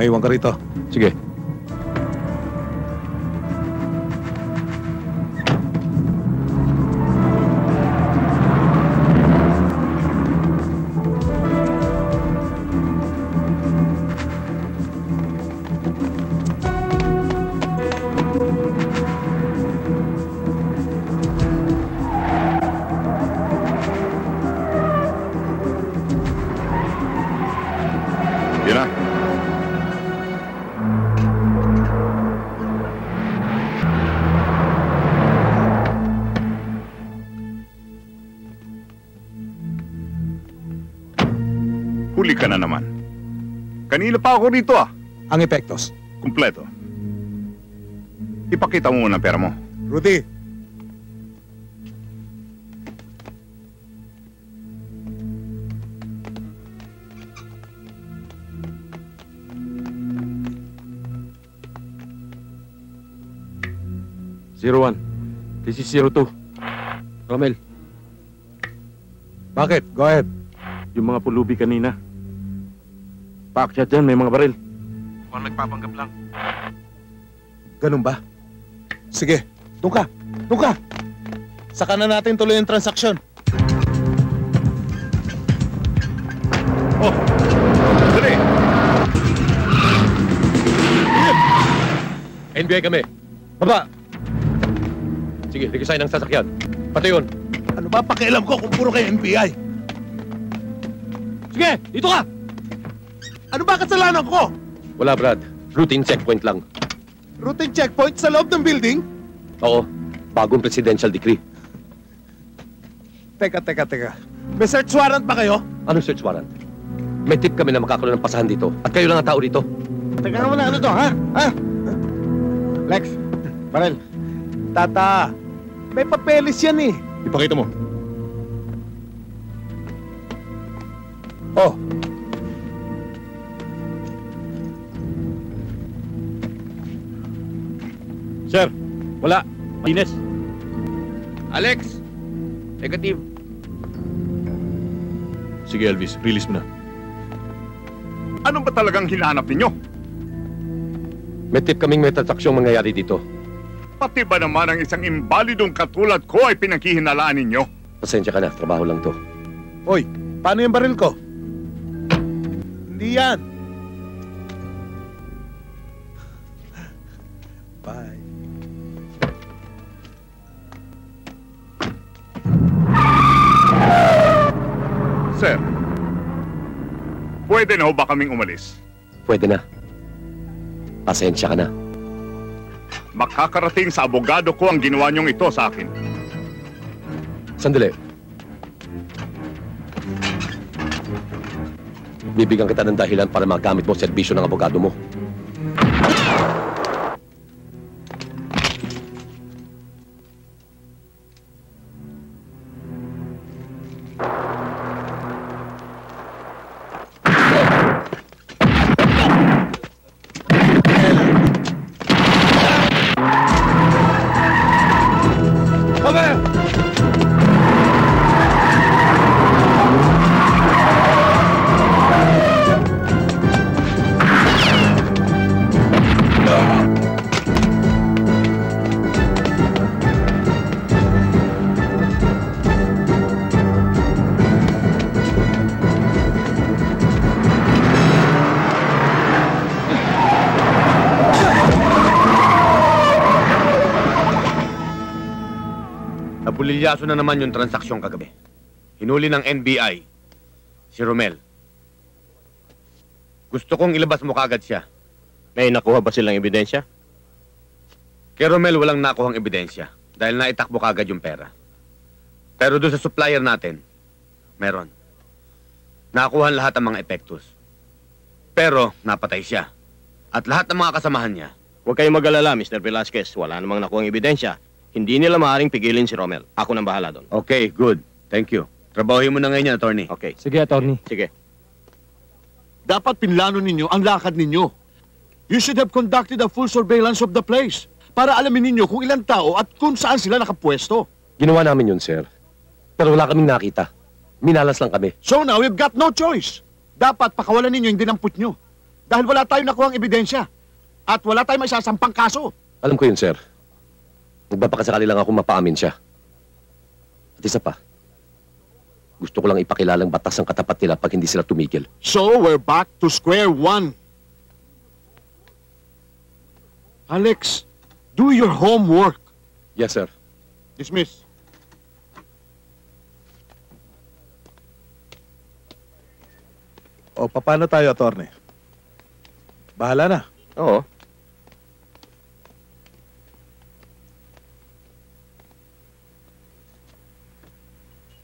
May iwan ka rito. Pa ako rito ah. Ang epektos. Kumpleto. Ipakita mo muna ang pera mo. Rudy, Zero one. This is zero two. Romel, bakit? Go ahead. yung mga pulubi kanina. Paakyat dyan, may mga baril. Mukhang nagpapanggap lang. Ganun ba? Sige, doon ka. Doon ka. Saka na natin tuloy ang transaksyon. Oh! Dali! NBI kami. Baba! Sige, likisayin ang sasakyan. Pati yun. Ano ba pakialam ko kung puro kayo NBI? Sige, dito ka! Ano ba kasalanan ko? Wala, Brad. Routine checkpoint lang. Routine checkpoint sa loob ng building? Oo, bagong presidential decree. Teka, teka, teka. May search warrant ba kayo? Anong search warrant? May tip kami na makakaroon ng pasahan dito. At kayo lang ang tao dito. Teka nga muna, ano to, ha? Ha? Lex, Barel, Tata, may papeles yan eh. Ipakita mo. Sir, wala. Malinis. Alex! Negative. Sige, Elvis. Release mo na. Ano ba talagang hinahanap ninyo? May tip kaming may transaksyong mangyayari dito. Pati ba naman ang isang imbalidong katulad ko ay pinagkihinalaan ninyo? Pasensya ka na. Trabaho lang to. oy, paano yung baril ko? Hindi yan. Bye. Sir, pwede na ho ba kaming umalis? Pwede na. Pasensya ka na. Makakarating sa abogado ko ang ginawa niyong ito sa akin. Sandali. Bibigyan kita ng dahilan para magamit mo serbisyo ng abogado mo. Pulilyaso na naman yung transaksyon kagabi. Hinuli ng NBI, si Romel. Gusto kong ilabas mo kagad siya. May nakuha ba silang ebidensya? Kay Romel walang nakuhang ebidensya dahil naitakbo kagad yung pera. Pero doon sa supplier natin, meron. Nakuha lahat ang mga epektos. Pero napatay siya. At lahat ng mga kasamahan niya, Huwag kayong mag-alala, Mr. Velasquez. Wala namang nakuhang ebidensya. Hindi nila maaaring pigilin si Romel. Ako nang bahala doon. Okay, good. Thank you. Trabahin mo na ngayon yan, attorney. Okay. Sige, attorney. Sige. Dapat pinlano ninyo ang lakad ninyo. You should have conducted a full surveillance of the place para alamin ninyo kung ilang tao at kung saan sila nakapwesto. Ginawa namin yun, sir. Pero wala kaming nakita. Minalas lang kami. So now we've got no choice. Dapat pakawalan ninyo yung dinamput nyo. Dahil wala tayong nakuhang ebidensya. At wala tayong maisasampang kaso. Alam ko yun, sir. Nagbapakasakali lang ako mapaamin siya. At isa pa, gusto ko lang ipakilalang batas ang katapat nila pag hindi sila tumigil. So we're back to square one. Alex, do your homework. Yes, sir. Dismiss. O, paano tayo, attorney? Bahala na. Oo.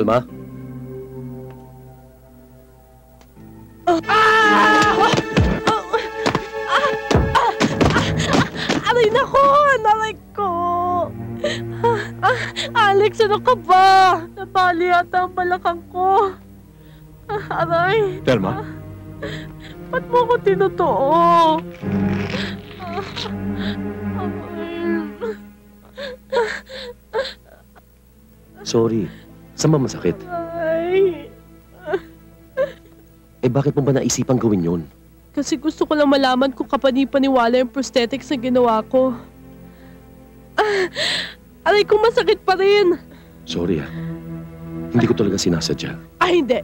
Kalma. Aray nako! Naray ko! Ah, Alex, ano ka ba? Nabali yata ang balakang ko. Ah, Aray, Telma, ba't mo ko tinutuo? Ah, Aray. sorry. Saan ba masakit? Ay. Eh bakit mo ba naisipang gawin yun? Kasi gusto ko lang malaman kung kapani-paniwala yung prosthetics na ginawa ko. Ah, aray ko masakit pa rin. Sorry ah. Hindi ko talaga sinasadya. Ay, hindi.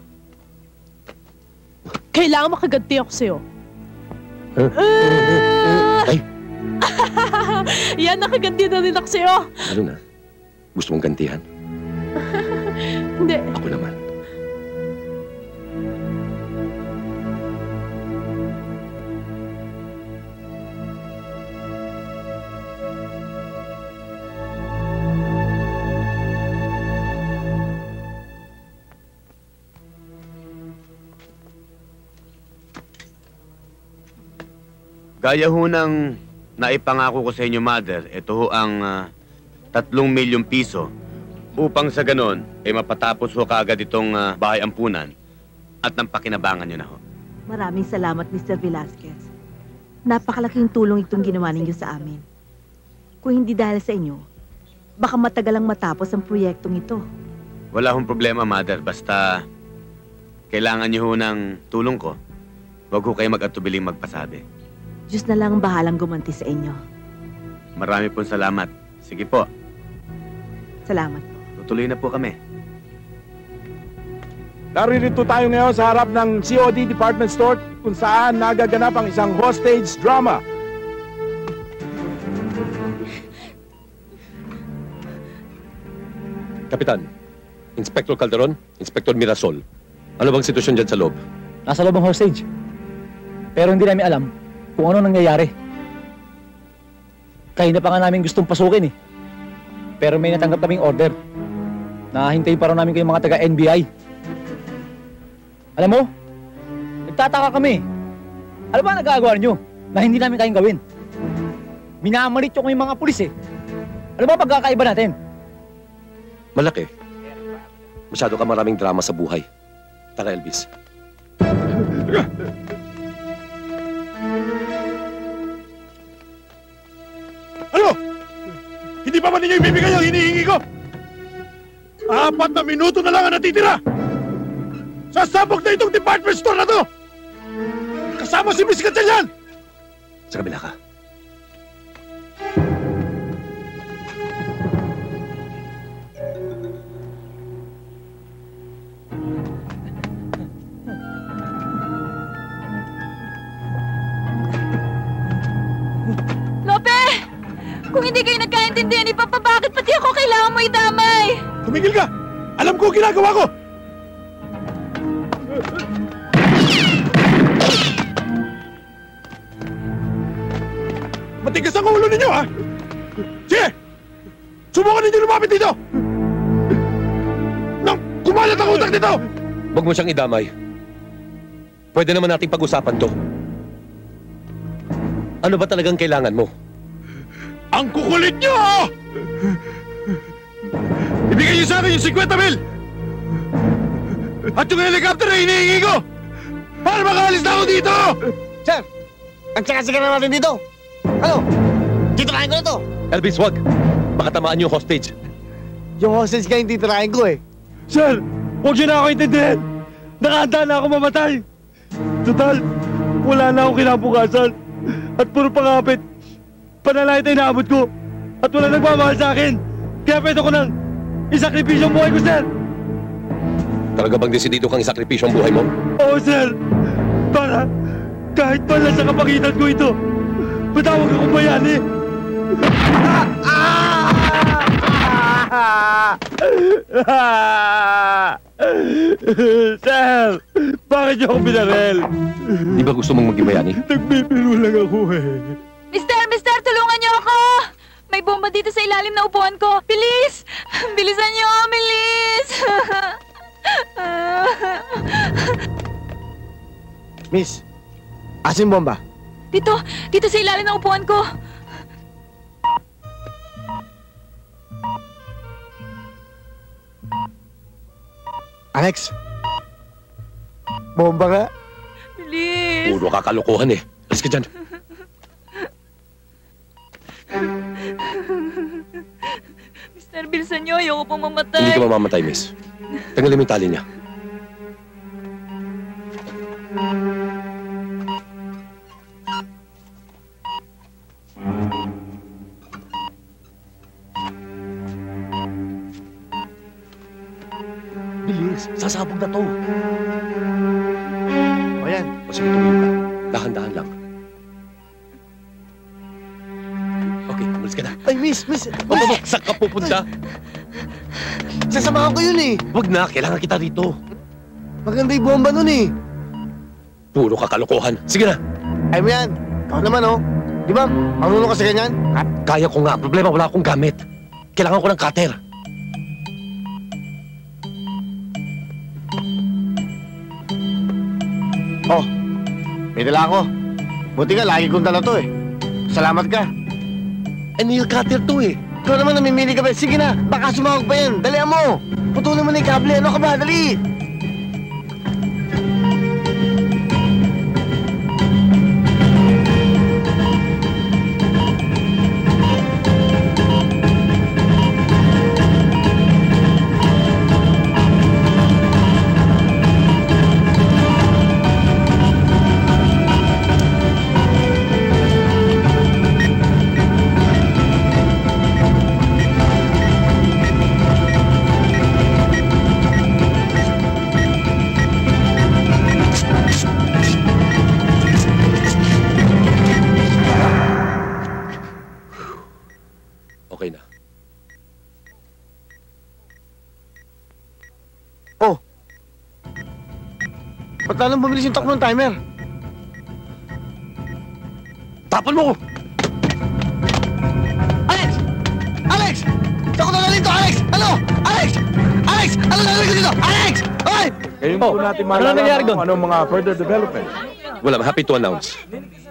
Kailangan makaganti ako sa'yo. Huh? Ah! Ay! Yan, nakaganti na rin ako sa'yo. Ano na? Gusto mong gantihan? Hindi. Ako naman. Gaya ho ng naipangako ko sa inyo, Mother, ito ho ang ah, tatlong milyong piso upang sa ganon ay mapatapos ho kaagad itong ah, bahay ampunan at nang pakinabangan nyo na ho. Maraming salamat, Mr. Velasquez. Napakalaking tulong itong ginawa ninyo sa amin. Kung hindi dahil sa inyo, baka matagal ang matapos ang proyektong ito. Wala hong problema, Mother, basta kailangan nyo ho ng tulong ko. Huwag ho kayo mag-atubiling magpasabi. Diyos na lang ang bahalang gumanti sa inyo. Marami pong salamat. Sige po, Salamat. Tutuloy na po kami. Naririto tayo ngayon sa harap ng COD Department Store kung saan nagaganap ang isang hostage drama. Kapitan, Inspector Calderon, Inspector Mirasol. Ano bang sitwasyon dyan sa loob? Nasa loob ang hostage. Pero hindi namin alam kung ano nangyayari. Kaya pa nga namin gustong pasukin eh. Pero may natanggap kaming order. Nahintayin pa raw namin kayong mga taga-NBI. Alam mo, nagtataka kami. Ano ba nagagawa nyo na hindi namin kayang gawin? Minamalit nyo yung mga pulis eh. Ano ba pagkakaiba natin? Malaki. Masyado ka maraming drama sa buhay. Tara, Elvis. Ano? Hindi pa ba ninyo ibibigay ang hinihingi ko? Apat na minuto na lang ang natitira! Sasabog na itong department store na to! Kasama si Miss Gatchalian! Sa kabila ka. Kung hindi kayo nagkaintindihan ni Papa, bakit pati ako kailangan mo idamay? Tumigil ka! Alam ko ang ginagawa ko! Matigas ang ulo ninyo, ha? Sige! Subukan ninyo lumapit dito! Nang kumalat ang utak dito! Huwag mo siyang idamay. Pwede naman nating pag-usapan to. Ano ba talagang kailangan mo? Ang kukulit nyo! Ibigay niyo sa akin yung 50 mil! At yung helicopter na hinihingi ko! Para makaalis na ako dito! Sir, ang tsaka-tsaka na natin dito. Ano? Titirahin ko na to. Elvis, wag! Baka tamaan yung hostage. Yung hostage ka yung titirahin ko eh. Sir, huwag niyo na ako intindihin! Nakahanda na ako mamatay! Total, wala na akong kinabukasan. At puro pangapit. Panalay tayo naabot ko. At wala nagmamahal sa akin. Kaya pwede ko nang isakripisyo ang buhay ko, sir! Talaga bang desidido kang isakripisyo ang buhay mo? Oo, sir! Para kahit lang sa kapagitan ko ito, patawag akong bayani! Sir! Bakit niyo ako binarel? Di ba gusto mong maging bayani? Nagbibiro lang ako eh. Mister, mister, tulungan niyo ako! May bomba dito sa ilalim na upuan ko. Bilis! Bilisan niyo! Bilis! Miss, asin bomba? dito, dito sa ilalim ng upuan ko. Alex, bomba nga. Bilis! Puro kakalukuhan eh. Alis ka dyan. Mister, bilisan niyo. Ayoko pong Hindi mamatay. ka mamamatay, miss. Tanggalin mo yung tali niya. Bilis, sasabog na to. O yan. O sige, tumingin ka. Dahan-dahan lang. Umalis ka na. Ay, miss, miss. Baba mo, saan ka pupunta? Sasamahan ko yun eh. Huwag na, kailangan kita rito. Maganda yung bomba nun eh. Puro kakalukuhan. Sige na, Ay mo yan. Ikaw naman oh. Di ba, marunong ka sa ganyan? kaya ko nga. Problema, wala akong gamit. Kailangan ko ng cutter. Oh, may dala ako. Buti nga, lagi kong dala to eh. Salamat ka. Eh, nail cutter to eh. Ikaw naman namimili ka ba? Sige na, baka sumawag pa yan. Dalihan mo. Putulin mo na yung kable. Ano ka ba? Dali. Ba't lalong bumilis yung takbo ng timer? Tapon mo ko! Alex! Alex! Saan ko dadalhin to, Alex? Ano? Alex! Alex! Ano dadalhin ko dito? Alex! Hoy! Ngayon Oh, po natin ano malalaman nangyari doon? kung anong mga further development. Well, I'm happy to announce.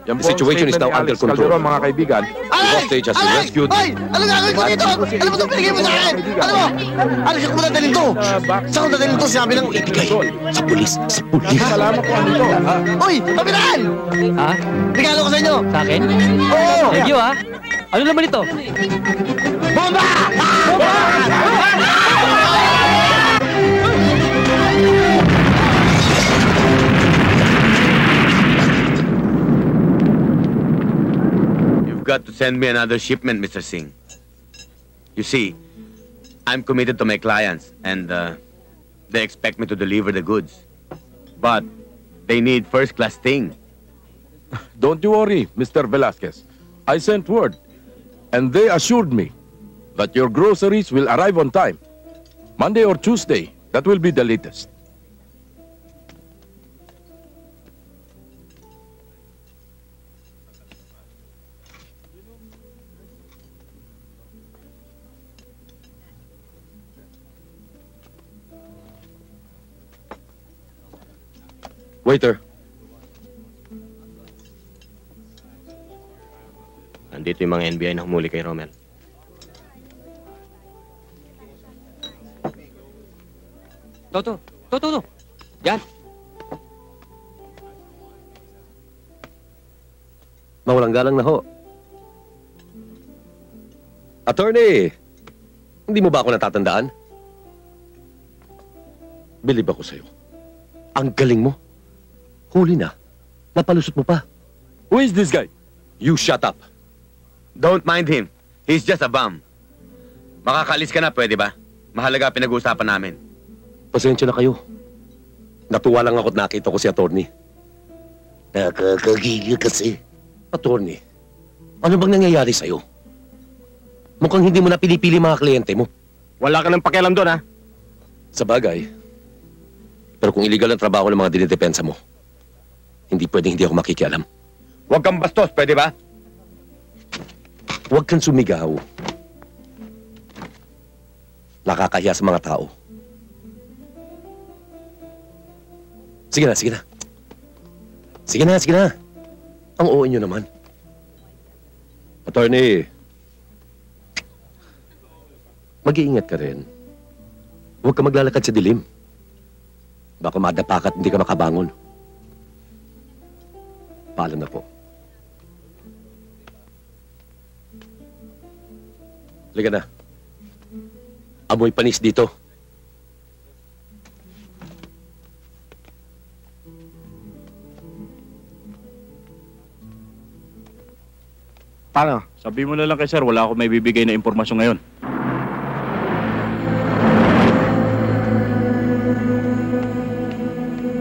Yan The situation is now under control. Calderon, mga kaibigan. Alex! hostage has been rescued. Hoy! Ano gagawin ko dito? Ano ba itong pinigay mo sa akin? Ano mo? Alex, saan ko ba dadalhin to? Saan ko dadalhin to? Sinabi ng ibigay. Sa pulis! Sa pulis! Salamat po ano ito. Uy! Kapitan! Ha? Regalo ko sa inyo! Sa akin? Oo! Thank you ha. Ano naman ito? Bomba! You've got to send me another shipment, Mr. Singh. You see, I'm committed to my clients, and uh, they expect me to deliver the goods. But they need first-class thing. Don't you worry, Mr. Velasquez. I sent word, and they assured me that your groceries will arrive on time. Monday or Tuesday, that will be the latest. Waiter, Nandito yung mga NBI na humuli kay Romel. Toto, Toto, Toto. Yan. mawalang galang na ho. Attorney! Hindi mo ba ako natatandaan? Bilib ako sa'yo. Ang galing mo. Huli na. Napalusot mo pa. Who is this guy? You shut up. Don't mind him. He's just a bum. Makakalis ka na, pwede ba? Mahalaga pinag-uusapan namin. Pasensya na kayo. Natuwa lang ako at nakita ko si attorney. Nakakagigil kasi. Attorney, ano bang nangyayari sa'yo? Mukhang hindi mo na pinipili mga kliyente mo. Wala ka ng pakialam doon, ha? Sa bagay. Pero kung illegal ang trabaho ng mga dinidepensa mo, hindi pwedeng hindi ako makikialam. Huwag kang bastos, pwede ba? Huwag kang sumigaw. Nakakahiya sa mga tao. Sige na, sige na. Sige na, sige na. Ang oo nyo naman. Attorney, mag-iingat ka rin. Huwag ka maglalakad sa dilim. Baka madapa ka at hindi ka makabangon. Paalam na po. Liga na. Amoy panis dito. Paano? Sabi mo na lang kay sir, wala ako may bibigay na impormasyon ngayon.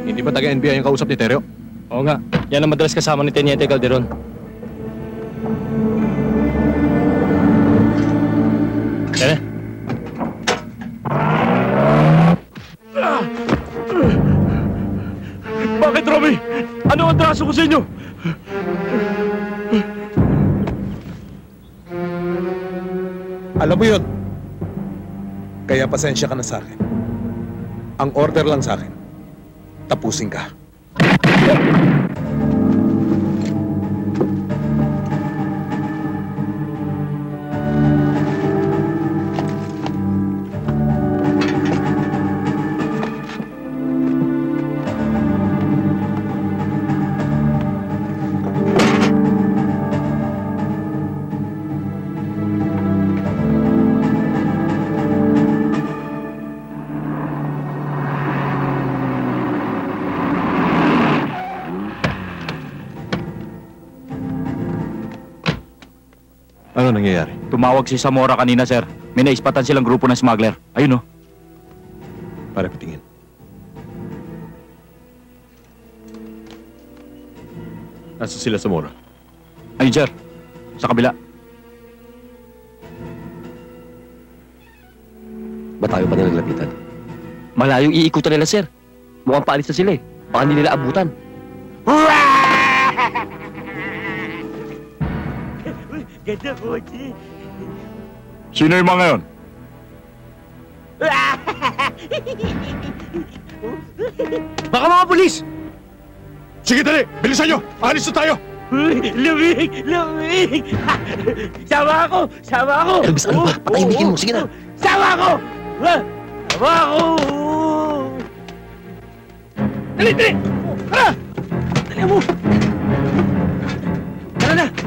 Hindi ba taga-NBI yung kausap ni Teryo? Oo nga. Yan ang madalas kasama ni Teniente Calderon. Tara. Bakit, Romy? Ano ang atraso ko sa inyo? Alam mo yun. Kaya pasensya ka na sa akin. Ang order lang sa akin, tapusin ka. Yeah. Nangyayari? Tumawag si Zamora kanina, sir. May naispatan silang grupo ng smuggler. Ayun, oh. Para patingin. Nasa sila sa Mora? Ayun, sir. Sa kabila. Ba tayo pa nila lapitan? Malayong iikutan nila, sir. Mukhang paalis na sila eh. Baka hindi nila abutan. Ganda kotse. Sino yung mga yun? Baka mga pulis! Sige, dali! Bilisan nyo! Alis na tayo! Uy, lamig! Lamig! Sama ako! Sama ako! Elvis, ano ba? Patahimikin mo. Sige na. Sama ako! Sama ako! Dali, dali! Tara! Dali mo! Tara na!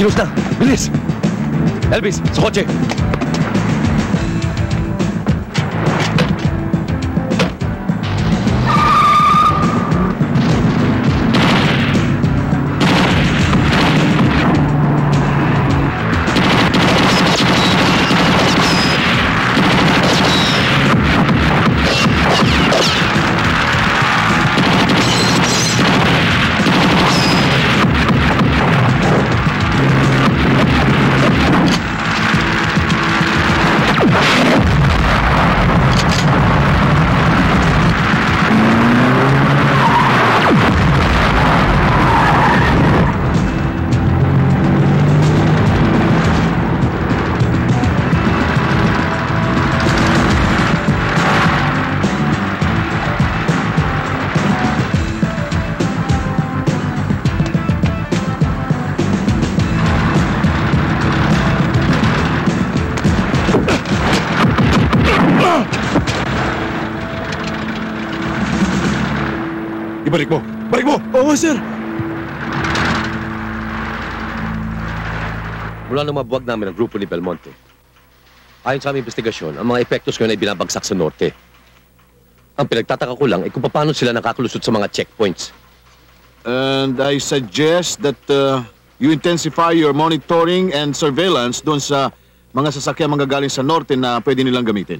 Kilos na! Bilis! Elvis, sa Oo, sir! Mula nang mabuwag namin ang grupo ni Belmonte. Ayon sa aming investigasyon, ang mga epektos ngayon ay binabagsak sa norte. Ang pinagtataka ko lang ay kung paano sila nakakalusot sa mga checkpoints. And I suggest that uh, you intensify your monitoring and surveillance doon sa mga sasakyan manggagaling sa norte na pwede nilang gamitin.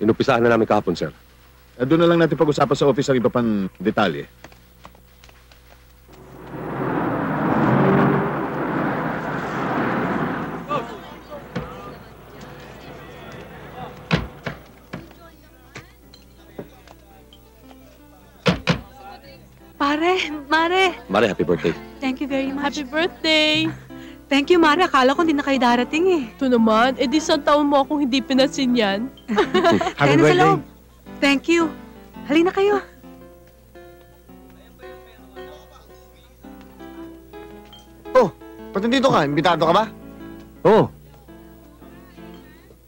Inumpisahan na namin kahapon, sir. Eh, doon na lang natin pag-usapan sa office ang iba pang detalye. Pare, Mare, Mare, happy birthday. thank you very much. Happy birthday! Thank you, Mare. Akala ko hindi na kayo darating eh. Ito naman, edi isang taon mo akong hindi pinasin yan. Happy na sa birthday. loob. Thank you. Halina kayo. Ba't nandito ka? Imbitado ka ba? Oo, oh,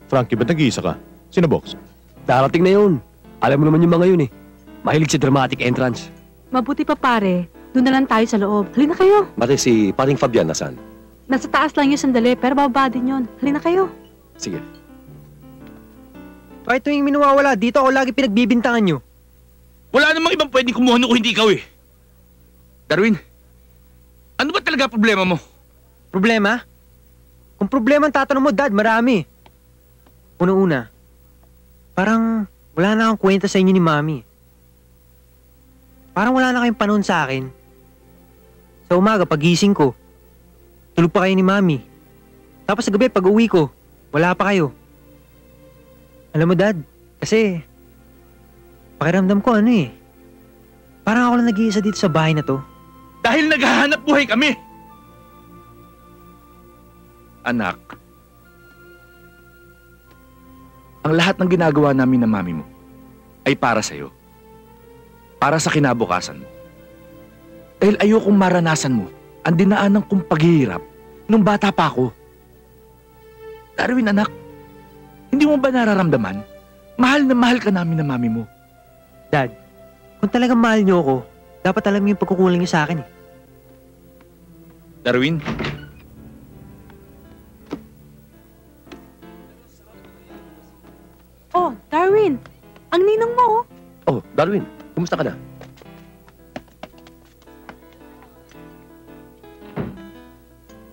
Frankie, ba't nag-iisa ka? Sino box? darating na yun. Alam mo naman yung mga yun eh. Mahilig sa dramatic entrance. Mabuti pa, pare. Doon na lang tayo sa loob. Halina kayo. Mare, si paring Fabian nasan? Nasa taas lang yung sandali, pero bababa din yun. Halina kayo. Sige. Kahit tuwing minuwawala, dito ako lagi pinagbibintangan nyo. Wala namang ibang pwedeng kumuha kung hindi ikaw eh. Darwin, ano ba talaga problema mo? Problema? Kung problema ang tatanong mo, Dad, marami. Una-una, parang wala na akong kwenta sa inyo ni Mami. Parang wala na kayong panahon sa akin. Sa umaga, pagising ko, tulog pa kayo ni Mami. Tapos sa gabi, pag uwi ko, wala pa kayo. Alam mo, Dad, kasi pakiramdam ko ano eh. Parang ako lang nag-iisa dito sa bahay na to. Dahil naghahanap buhay kami. Anak, ang lahat ng ginagawa namin ng mami mo ay para sa'yo para sa kinabukasan mo. Dahil ayokong maranasan mo ang dinaanan kong paghihirap nung bata pa ako. Darwin, anak, hindi mo ba nararamdaman? Mahal na mahal ka namin na mami mo. Dad, kung talagang mahal niyo ako, dapat alam niyo yung pagkukulang niyo sa akin eh. Darwin, Oh, Darwin! Ang ninong mo, oh. Oh, Darwin, kumusta ka na?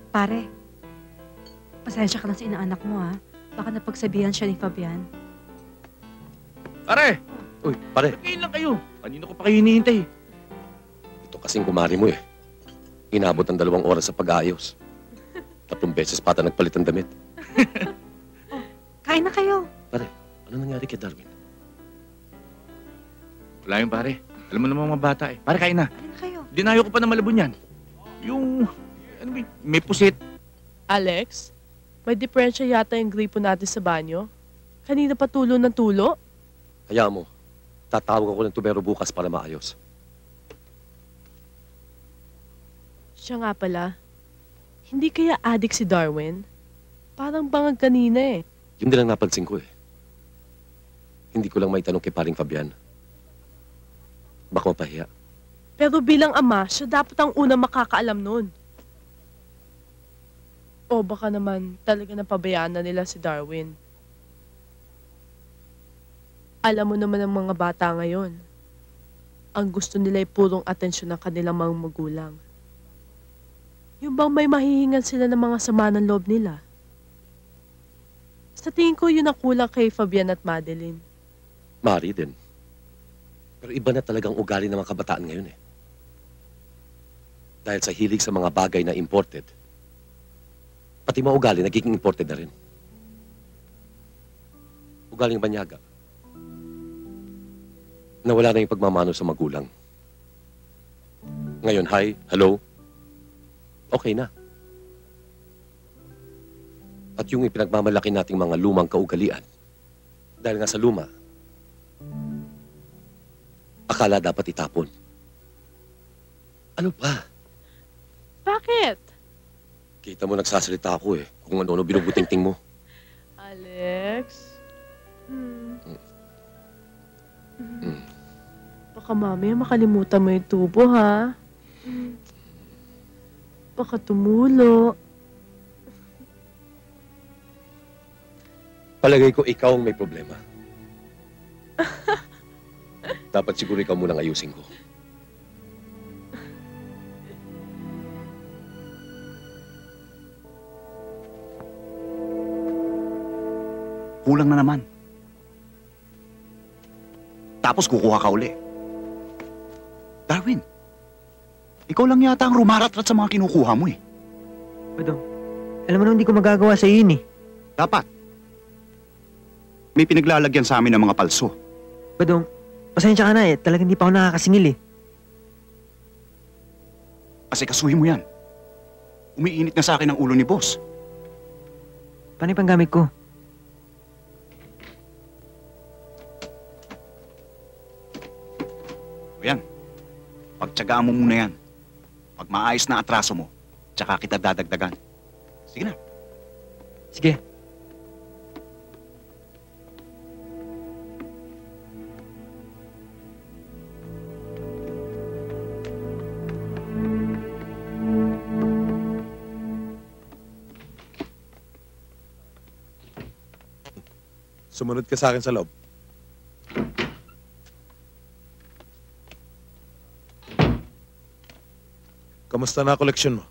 Pare, pasensya ka na sa inaanak mo ha. Baka napagsabihan siya ni Fabian. Pare! Uy, pare, Kain lang kayo. Kanino ko pa kayo hinihintay? ito kasing kumari mo eh. Inabot ng dalawang oras sa pag-aayos. Tatlong beses pata nagpalit ng damit. Kain na kayo. Ano nangyari kay Darwin? Wala yun pare. Alam mo naman mga bata eh. Pare kain na. Kain na kayo. Dinayo ko pa na malabon yan. Yung... Ano ba? May pusit. Alex, may diferensya yata yung gripo natin sa banyo. Kanina pa tulo ng tulo. Kaya mo, tatawag ako ng tubero bukas para maayos. Siya nga pala, hindi kaya adik si Darwin? Parang bangag kanina eh. Yun din lang napansin ko eh. Hindi ko lang may tanong kay paring Fabian. Baka mapahiya. Pero bilang ama, siya dapat ang unang makakaalam nun. O baka naman talaga napabayaan na nila si Darwin. Alam mo naman ang mga bata ngayon. Ang gusto nila ay purong atensyon ng kanilang mga magulang. Yung bang may mahihingan sila ng mga sama ng loob nila? Sa tingin ko yun ang kulang kay Fabian at Madeline. Mari din. Pero iba na talagang ugali ng mga kabataan ngayon eh. Dahil sa hilig sa mga bagay na imported, pati mga ugali nagiging imported na rin. Ugaling banyaga. Nawala na yung pagmamano sa magulang. Ngayon, hi, hello, okay na. At yung ipinagmamalaki nating mga lumang kaugalian, dahil nga sa luma, akala dapat itapon. Ano pa? Bakit? Kita mo nagsasalita ako eh, kung ano-ano binubutingting mo. Alex? Hmm. Hmm. Baka mamaya makalimutan mo yung tubo, ha? Hmm. Baka tumulo. Palagay ko ikaw ang may problema. Dapat siguro ikaw munang ayusin ko. Kulang na naman. Tapos kukuha ka uli. Darwin, ikaw lang yata ang rumaratrat sa mga kinukuha mo eh. Badong, alam mo naman hindi ko magagawa sa yun eh. Dapat. May pinaglalagyan sa amin ng mga palso. Badong, pasensya ka na eh. Talagang hindi pa ako nakakasingil eh. Kasi kasuhin mo yan. Umiinit na sa akin ang ulo ni boss. Paano yung panggamit ko? O yan. Pagtsagaan mo muna yan. Pag maayos na atraso mo, tsaka kita dadagdagan. Sige na. Sige. Sumunod ka sa akin sa loob. Kamusta na koleksyon mo?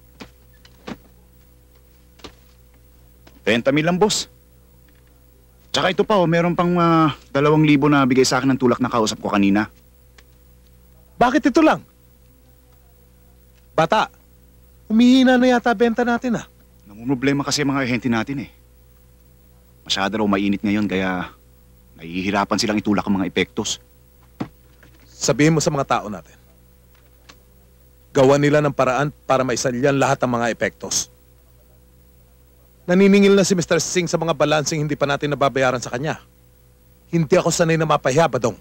30 mil lang, boss. Tsaka ito pa, oh, meron pang ah, dalawang libo na bigay sa akin ng tulak na kausap ko kanina. Bakit ito lang? Bata, humihina na yata benta natin ah. Namumroblema kasi mga ahente natin eh. Masyado raw mainit ngayon kaya nahihirapan silang itulak ang mga epektos. Sabihin mo sa mga tao natin. Gawa nila ng paraan para maisalyan lahat ng mga epektos. Naniningil na si Mr. Singh sa mga balansing hindi pa natin nababayaran sa kanya. Hindi ako sanay na mapahiya, Badong.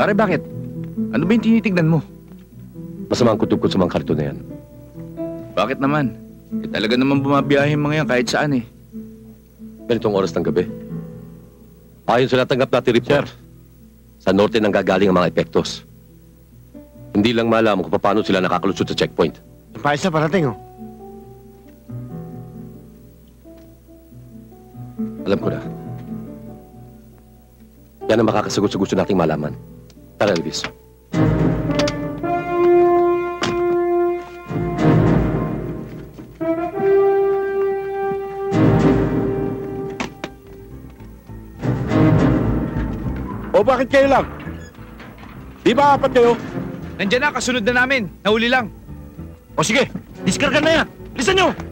Pare bakit? Ano ba yung tinitignan mo? Masama ang kutob ko sa mga karito na yan. Bakit naman? Eh, talaga naman bumabiyahe yung mga yan kahit saan eh. Ganitong oras ng gabi. Ayon sa natanggap natin report, sa norte nang gagaling ang mga epektos. Hindi lang malaman kung paano sila nakakalusot sa checkpoint. Yung paisa parating, oh. Alam ko na. Yan ang makakasagot sa gusto nating malaman. Tara, Elvis. O bakit kayo lang? Di ba apat kayo? Nandiyan na, kasunod na namin. Nahuli lang. O sige, diskarga na yan. Bilisan nyo!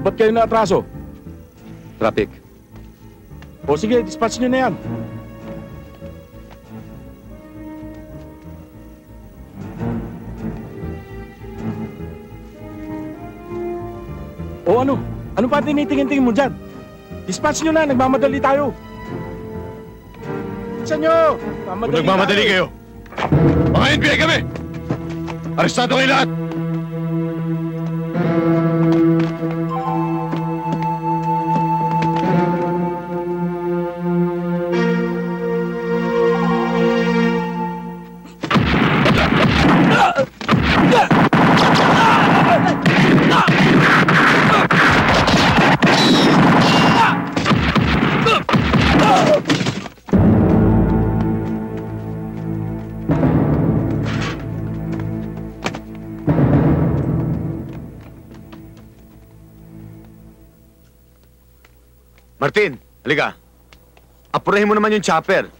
O ba't kayo na-atraso? Traffic. O sige, dispatch nyo na yan. O ano? Ano pa tinitingin-tingin mo dyan? Dispatch nyo na, nagmamadali tayo. Sa nyo! Kung nagmamadali kayo, mga NBI kami! Arestado kayo lahat! Apurahin mo naman yung chopper.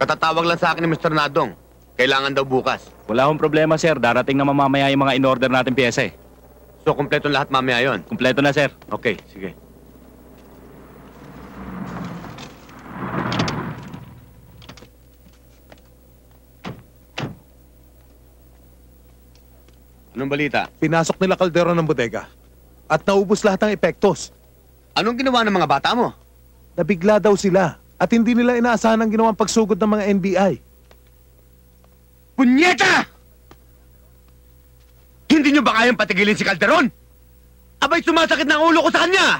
Katatawag lang sa akin ni Mr. Nadong. Kailangan daw bukas. Wala akong problema, sir. Darating na mamamaya yung mga in-order natin pyesa eh. So, kumpleto lahat mamaya yon. Kumpleto na, sir. Okay, sige. Anong balita? Pinasok nila kaldero ng bodega. At naubos lahat ng epektos. Anong ginawa ng mga bata mo? Nabigla daw sila. At hindi nila inaasahan ang ginawang pagsugod ng mga NBI. Punyeta! Hindi nyo ba kayang patigilin si Calderon? Abay, sumasakit na ang ulo ko sa kanya!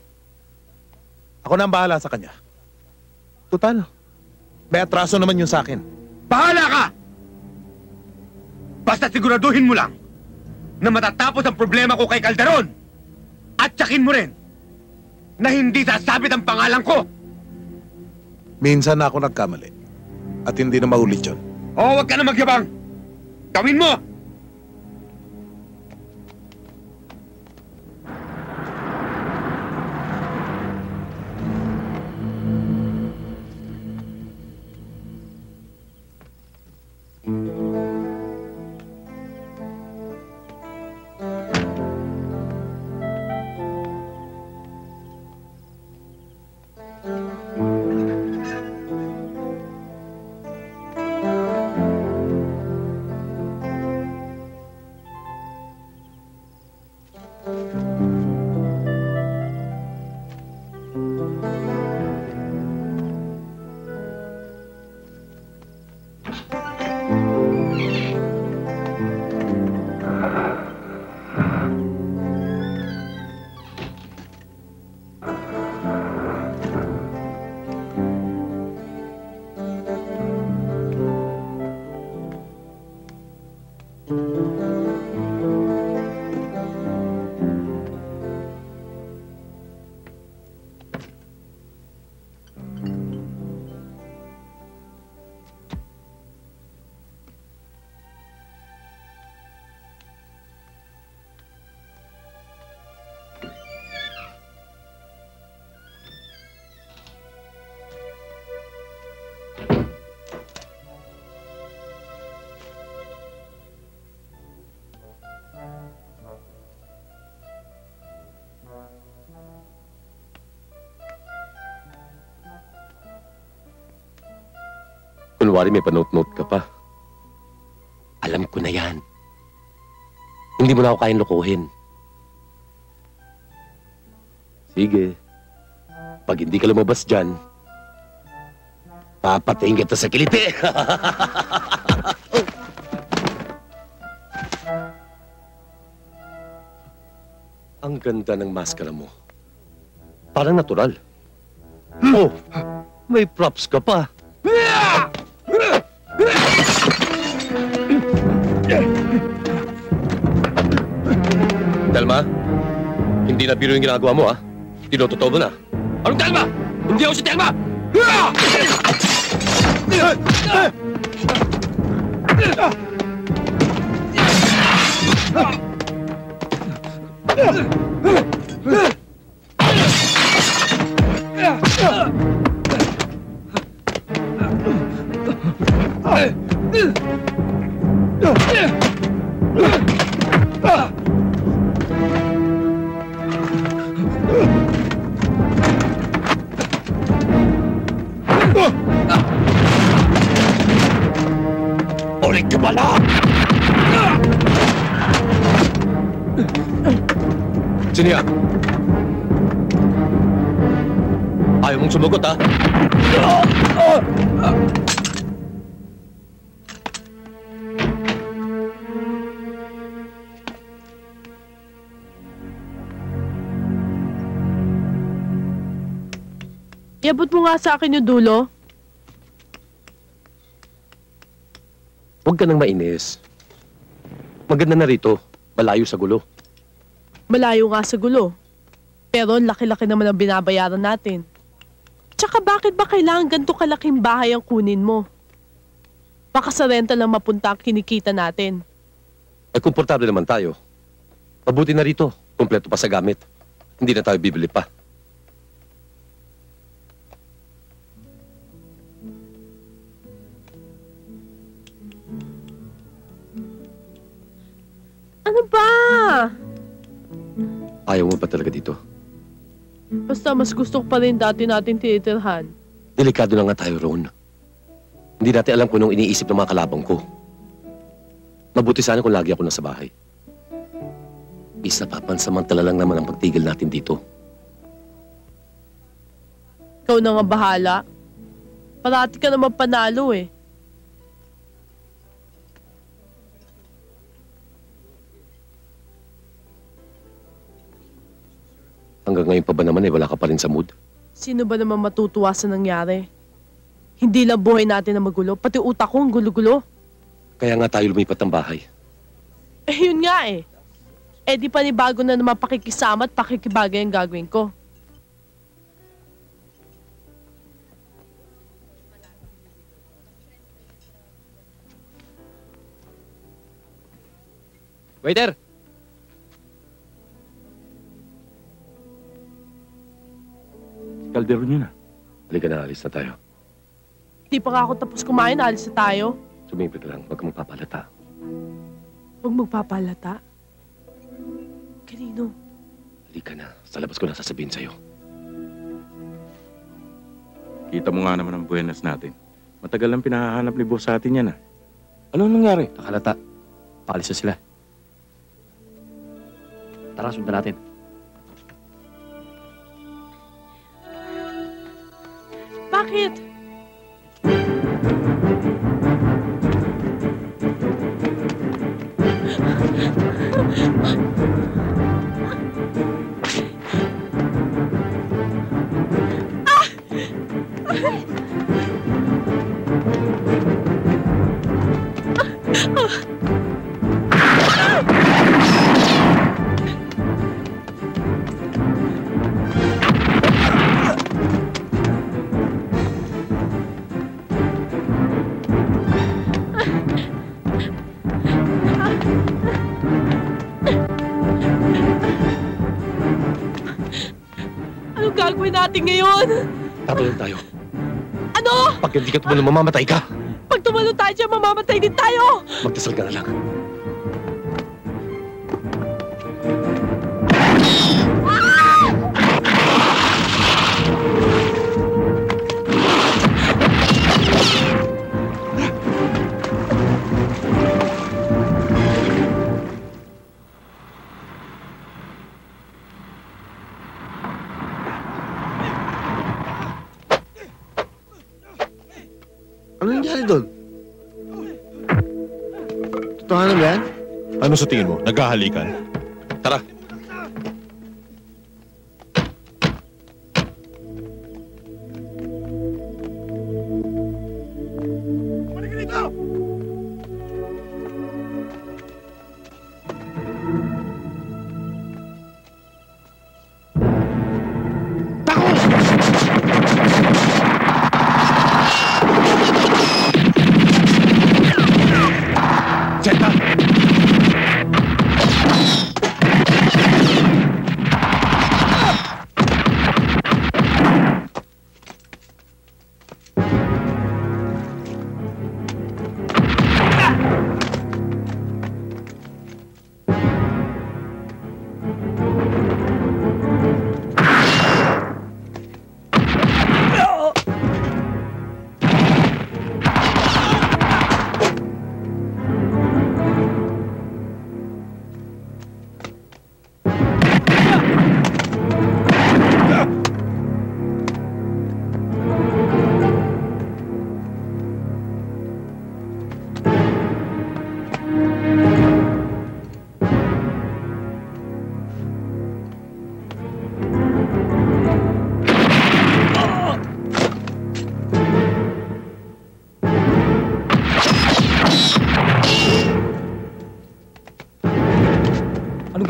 Ako na ang bahala sa kanya. Total, may atraso naman yun sa akin. Bahala ka! Basta siguraduhin mo lang na matatapos ang problema ko kay Calderon at tsakin mo rin na hindi sasabit ang pangalan ko. Minsan na ako nagkamali. At hindi na maulit yun. Oo, huwag ka na magyabang. Gawin mo! Kunwari may panote-note ka pa. Alam ko na yan. Hindi mo na ako kayang lokohin. Sige. Pag hindi ka lumabas dyan, papatayin kita sa kiliti. Ang ganda ng maskara mo. Parang natural. Oh, may props ka pa. Hindi na biro yung ginagawa mo, ha? Tinototoo mo na. Anong Telma? Hindi ako si Telma! Ulit Iabot mo nga sa akin yung dulo. Huwag ka nang mainis. Maganda na rito. Malayo sa gulo. Malayo nga sa gulo. Pero laki-laki naman ang binabayaran natin. Tsaka bakit ba kailangan ganito kalaking bahay ang kunin mo? Baka sa renta lang mapunta ang kinikita natin. Ay, komportable naman tayo. Mabuti na rito. Kompleto pa sa gamit. Hindi na tayo bibili pa. Ano ba? Ayaw mo ba talaga dito? Basta mas gusto ko pa rin dati natin tinitirhan. Delikado na nga tayo roon. Hindi natin alam kung anong iniisip ng mga kalabang ko. Mabuti sana kung lagi ako nasa bahay. Isa pa, pansamantala lang naman ang pagtigil natin dito. Ikaw na nga bahala. Parati ka naman panalo eh. Hanggang ngayon pa ba naman eh, wala ka pa rin sa mood? Sino ba naman matutuwa sa nangyari? Hindi lang buhay natin na magulo, pati utak ko ang gulo-gulo. Kaya nga tayo lumipat ng bahay. Eh yun nga eh. Eh di panibago na naman pakikisama at pakikibagay ang gagawin ko. Waiter! Kaldero nyo na. Halika na, alis na tayo. Di pa nga ako tapos kumain, alis na tayo. Sumipit lang, huwag kang magpapalata. Huwag magpapalata. Kanino? Halika na, sa labas ko na sasabihin sa'yo. Kita mo nga naman ang buenas natin. Matagal lang pinahahanap ni boss sa atin yan ah. Ano nangyari? Nakalata. Paalis na sila. Tara, sundan natin. Bakit? ang gagawin natin ngayon? Tatalon tayo. Ano? Pag hindi ka tumalon, mamamatay ka. Pag tumalon tayo dyan, mamamatay din tayo. Magdasal ka na lang. Ano sa tingin mo? Nagkahalikan?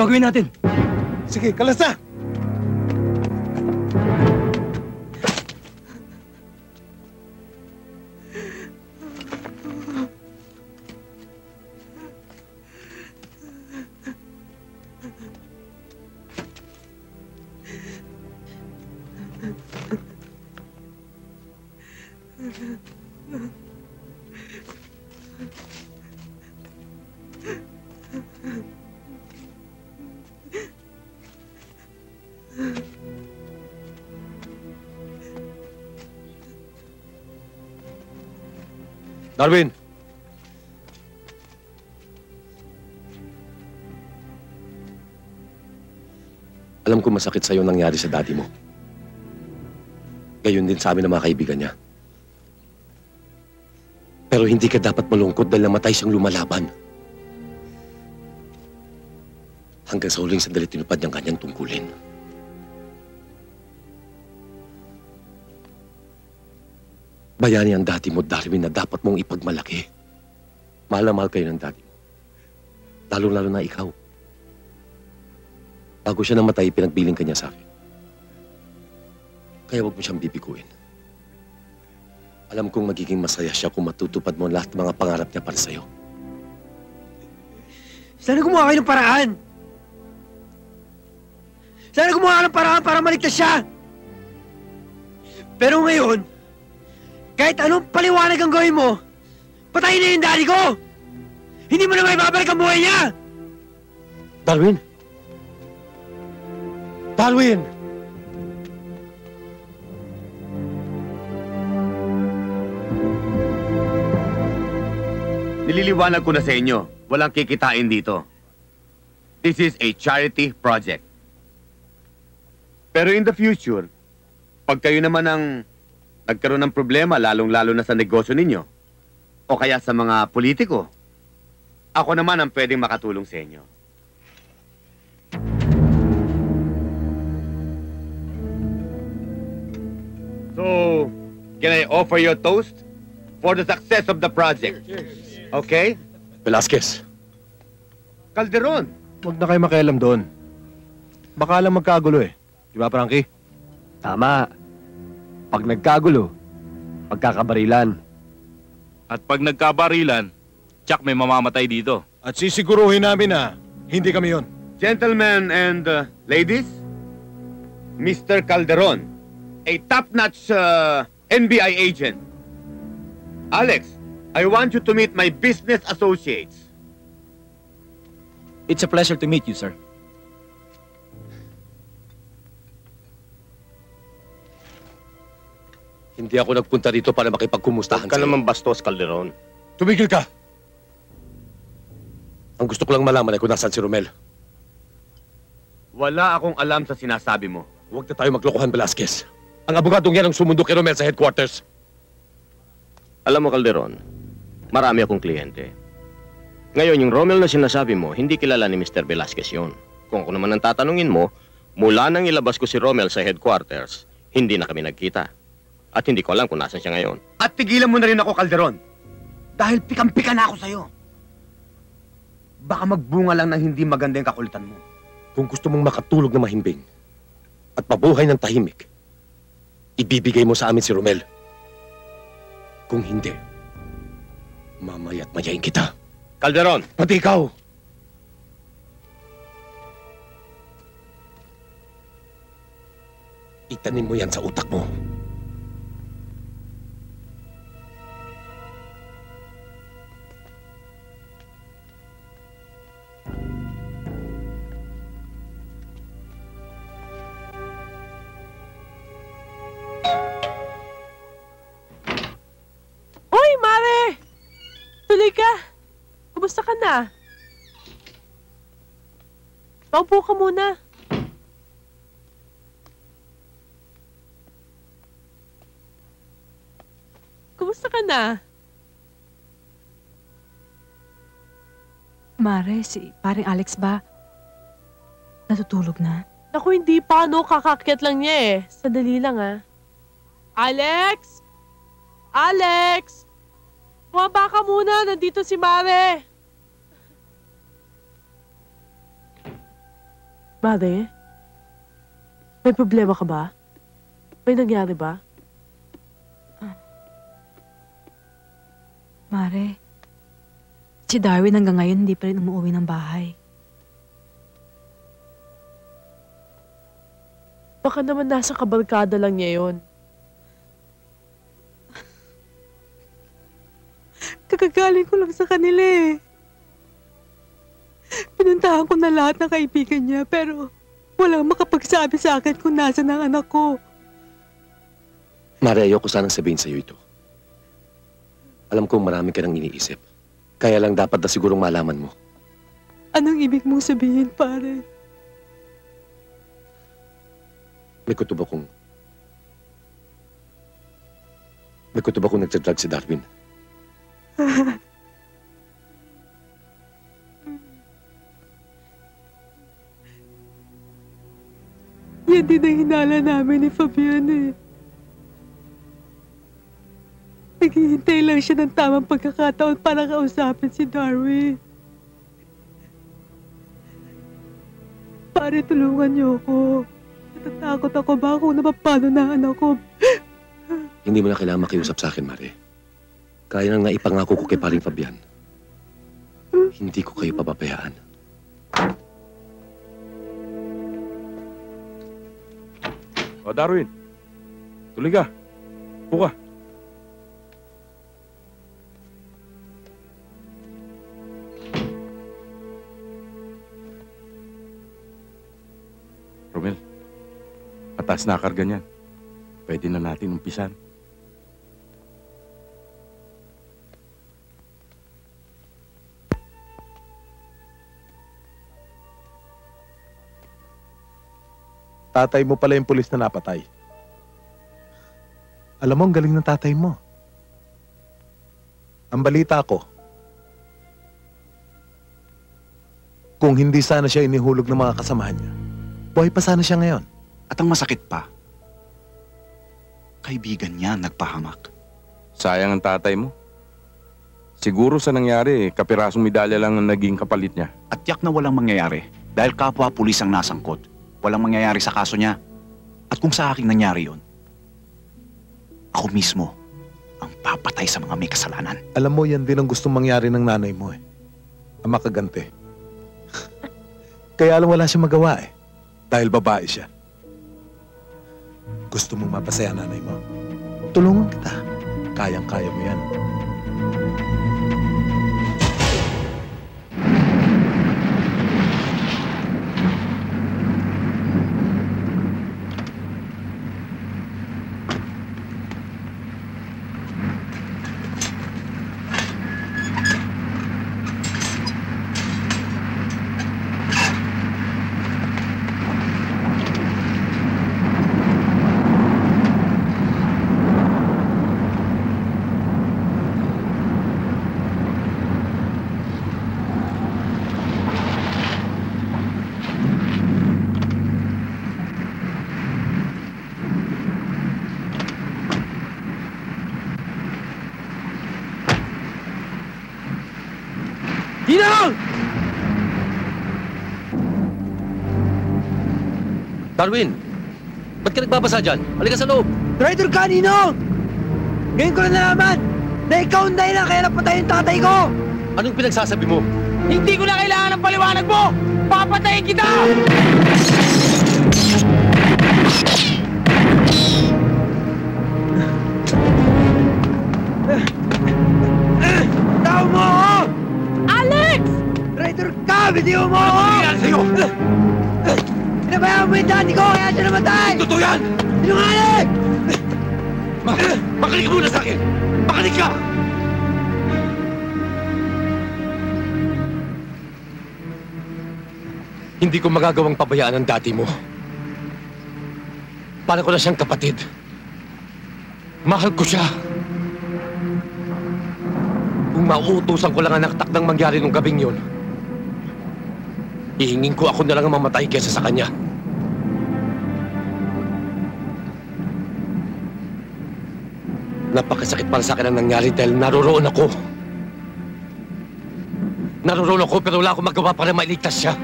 Gagawin natin? Sige, kalas na! Darwin! Alam ko masakit sa'yo nangyari sa daddy mo. Gayon din sa amin ng mga kaibigan niya. Pero hindi ka dapat malungkot dahil namatay siyang lumalaban. Hanggang sa huling sandali tinupad niyang kanyang tungkulin. Bayani ang dati mo, Darwin, na dapat mong ipagmalaki. Mahal na mahal kayo ng daddy mo. Lalo-lalo na ikaw. Bago siya namatay, pinagbiling ka niya sa akin. Kaya huwag mo siyang bibiguin. Alam kong magiging masaya siya kung matutupad mo lahat ng mga pangarap niya para sa'yo. Sana gumawa kayo ng paraan! Sana gumawa ng paraan para maligtas siya! Pero ngayon, kahit anong paliwanag ang gawin mo, patayin na yung daddy ko! Hindi mo na may babalik ang buhay niya! Darwin! Darwin! Nililiwanag ko na sa inyo, walang kikitain dito. This is a charity project. Pero in the future, pag kayo naman ang nagkaroon ng problema, lalong-lalo na sa negosyo ninyo, o kaya sa mga politiko, ako naman ang pwedeng makatulong sa inyo. So, can I offer you a toast for the success of the project? Okay? Velasquez. Calderon. Huwag na kayo makialam doon. Baka lang magkagulo eh. Di ba, Frankie? Tama. Pag nagkagulo, pagkakabarilan. At pag nagkabarilan, tsak may mamamatay dito. At sisiguruhin namin na hindi kami yon. Gentlemen and uh, ladies, Mr. Calderon, a top-notch uh, NBI agent. Alex, I want you to meet my business associates. It's a pleasure to meet you, sir. Hindi ako nagpunta dito para makipagkumustahan Ka naman bastos, Calderon. Tumigil ka! Ang gusto ko lang malaman ay kung nasaan si Romel. Wala akong alam sa sinasabi mo. Huwag na tayo maglokohan, Velasquez. Ang abogadong yan ang sumundo kay Romel sa headquarters. Alam mo, Calderon, marami akong kliyente. Ngayon, yung Romel na sinasabi mo, hindi kilala ni Mr. Velasquez yun. Kung ako naman ang tatanungin mo, mula nang ilabas ko si Romel sa headquarters, hindi na kami nagkita. At hindi ko alam kung nasan siya ngayon. At tigilan mo na rin ako, Calderon. Dahil pikam-pika na ako sa'yo. Baka magbunga lang ng hindi maganda yung kakulitan mo. Kung gusto mong makatulog na mahimbing at mabuhay ng tahimik, ibibigay mo sa amin si Romel. Kung hindi, mamaya't mayain kita. Calderon! Pati ikaw! Itanim mo yan sa utak mo. Hoy, Mare! Tuloy ka. Kumusta ka na? Paupo ka muna. Kumusta ka na? Mare, si paring Alex ba? Natutulog na? Naku, hindi pa, no? Kakakyat lang niya eh. Sadali lang, ah. Alex! Alex! Bumaba ka muna. Nandito si Mare. Mare? May problema ka ba? May nangyari ba? Mare, si Darwin hanggang ngayon hindi pa rin umuwi ng bahay. Baka naman nasa kabarkada lang niya yon. Kakagaling ko lang sa kanila eh. Pinuntahan ko na lahat ng kaibigan niya pero walang makapagsabi sa akin kung nasa ang anak ko. Mare, ayoko sanang sabihin sa'yo ito. Alam kong marami ka nang iniisip. Kaya lang dapat na sigurong malaman mo. Anong ibig mong sabihin, pare? May kutob akong... May kutob akong nagsadrag si Darwin. Yan din ang hinala namin ni Fabian eh. Naghihintay lang siya ng tamang pagkakataon para kausapin si Darwin. Pare, tulungan niyo ako. Natatakot ako ba kung napapano na anak ko? Hindi mo na kailangan makiusap sa akin, Mare. Kaya nang naipangako ko kay paring Fabian. Hindi ko kayo pababayaan. O, Darwin. Tuloy ka. Upo ka. Romel, patas na karga niyan. Pwede na natin umpisan. Tatay mo pala yung pulis na napatay. Alam mo, ang galing ng tatay mo. Ang balita ko, kung hindi sana siya inihulog ng mga kasamahan niya, buhay pa sana siya ngayon. At ang masakit pa, kaibigan niya nagpahamak. Sayang ang tatay mo. Siguro sa nangyari, kapirasong medalya lang ang naging kapalit niya. At yak na walang mangyayari dahil kapwa pulis ang nasangkot. Walang mangyayari sa kaso niya. At kung sa akin nangyari yon, ako mismo ang papatay sa mga may kasalanan. Alam mo, yan din ang gustong mangyari ng nanay mo eh. Ang makagante. Kaya lang wala siyang magawa eh. Dahil babae siya. Gusto mong mapasaya nanay mo? Tulungan kita. Kayang-kaya mo yan. Darwin, ba't ka nagbabasa dyan? Halika sa loob. Traitor ka, Ninong! Ngayon ko na nalaman na ikaw ang dahilan kaya napatay yung tatay ko! Anong pinagsasabi mo? Hindi ko na kailangan ng paliwanag mo! Papatayin kita! Tao mo ako! Alex! Traitor ka! Bitiyo mo ako! Ano nangyayari sa'yo? Pinabayaan mo yung daddy ko kaya siya namatay! Totoo yan! Sinungaling! Ma- makinig ka muna sa akin! Makinig ka! Hindi ko magagawang pabayaan ang dati mo. Para ko na siyang kapatid. Mahal ko siya. Kung mauutusan ko lang ang nakatakdang mangyari nung gabing yun, ihingin ko ako na lang ang mamatay kesa sa kanya. Napakasakit para sa akin ang nangyari dahil naroroon ako. Naroroon ako pero wala akong magawa para mailigtas siya.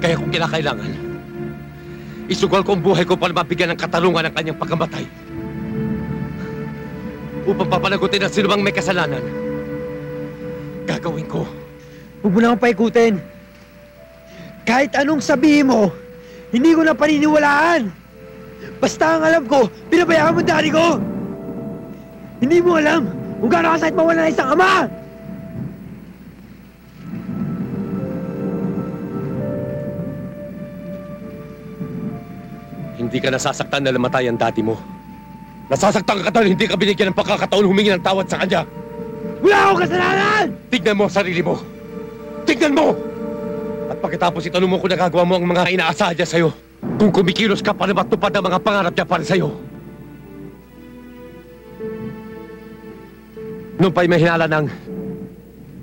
Kaya kung kinakailangan, isugal ko ang buhay ko para mabigyan ng katarungan ang kanyang pagkamatay. Upang papanagutin ang sino mang may kasalanan. Gagawin ko. Huwag mo na akong paikutin. Kahit anong sabihin mo, hindi ko na paniniwalaan. Basta ang alam ko, pinabayaan mo daddy ko. Hindi mo alam kung gaano kasakit mawala ng isang ama. Hindi ka nasasaktan na namatay ang dati mo. Nasasaktan ka dahil hindi ka binigyan ng pagkakataon humingi ng tawad sa kanya. Wala akong kasalanan! Tignan mo ang sarili mo. Tignan mo! At pagkatapos itanong mo kung nagagawa mo ang mga inaasahan niya sa'yo. Kung kumikilos ka para matupad ang mga pangarap niya para sa'yo. Noong pa'y may hinala ng...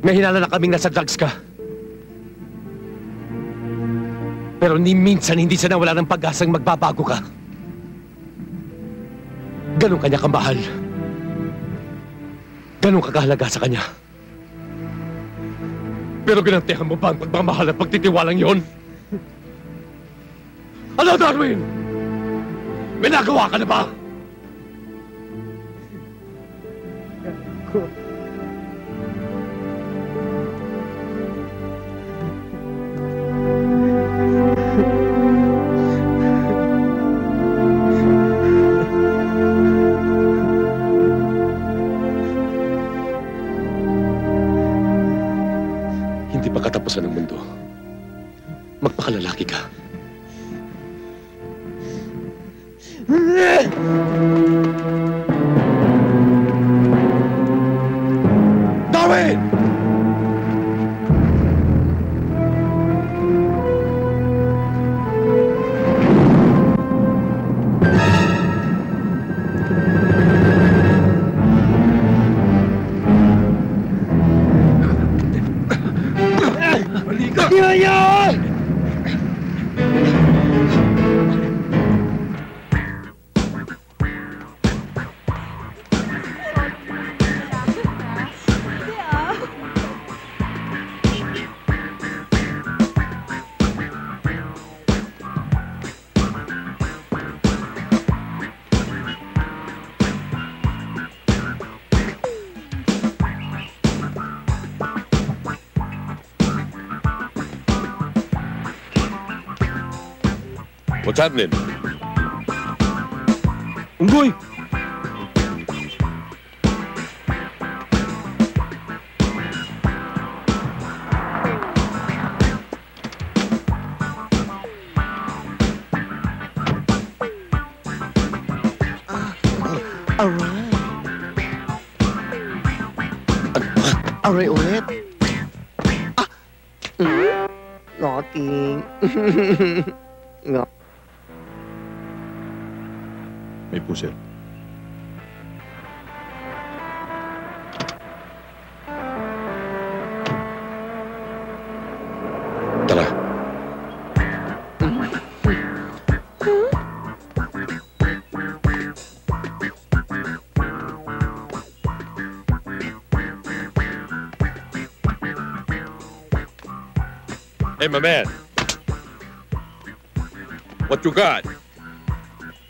May hinala na kaming nasa drugs ka. Pero ni minsan hindi siya nawala ng pag-asang magbabago ka. Ganon kanya kamahal. Ganon kakahalaga sa kanya. Pero ginantihan mo ba ang pagmamahal at pagtitiwalang yon? Ano, Darwin? May nagawa ka na ba? Hindi pa katapusan ng mundo. Magpakalalaki ka. Ugh! What's happening? Unggoy! Alright. Alright ulit. Ah! Ừ. Mm. Nothing. Hey, my man. what you got?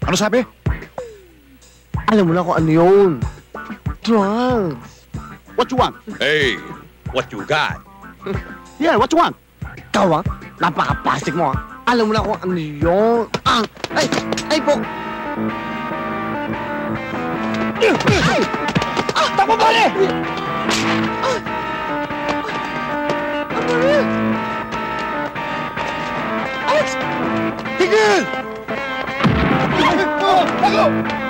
Ano sabi? Alam mo na kung ano yun. Drugs. What you want? Hey, what you got? Yeah, what you want? Ikaw ah, napaka-plastic mo ah. Alam mo na kung ano yun. Ah, ay, ay po. Ay! Ah, tama ba rin? Ah! Ano rin? Tigil! Oh, ako! Alex!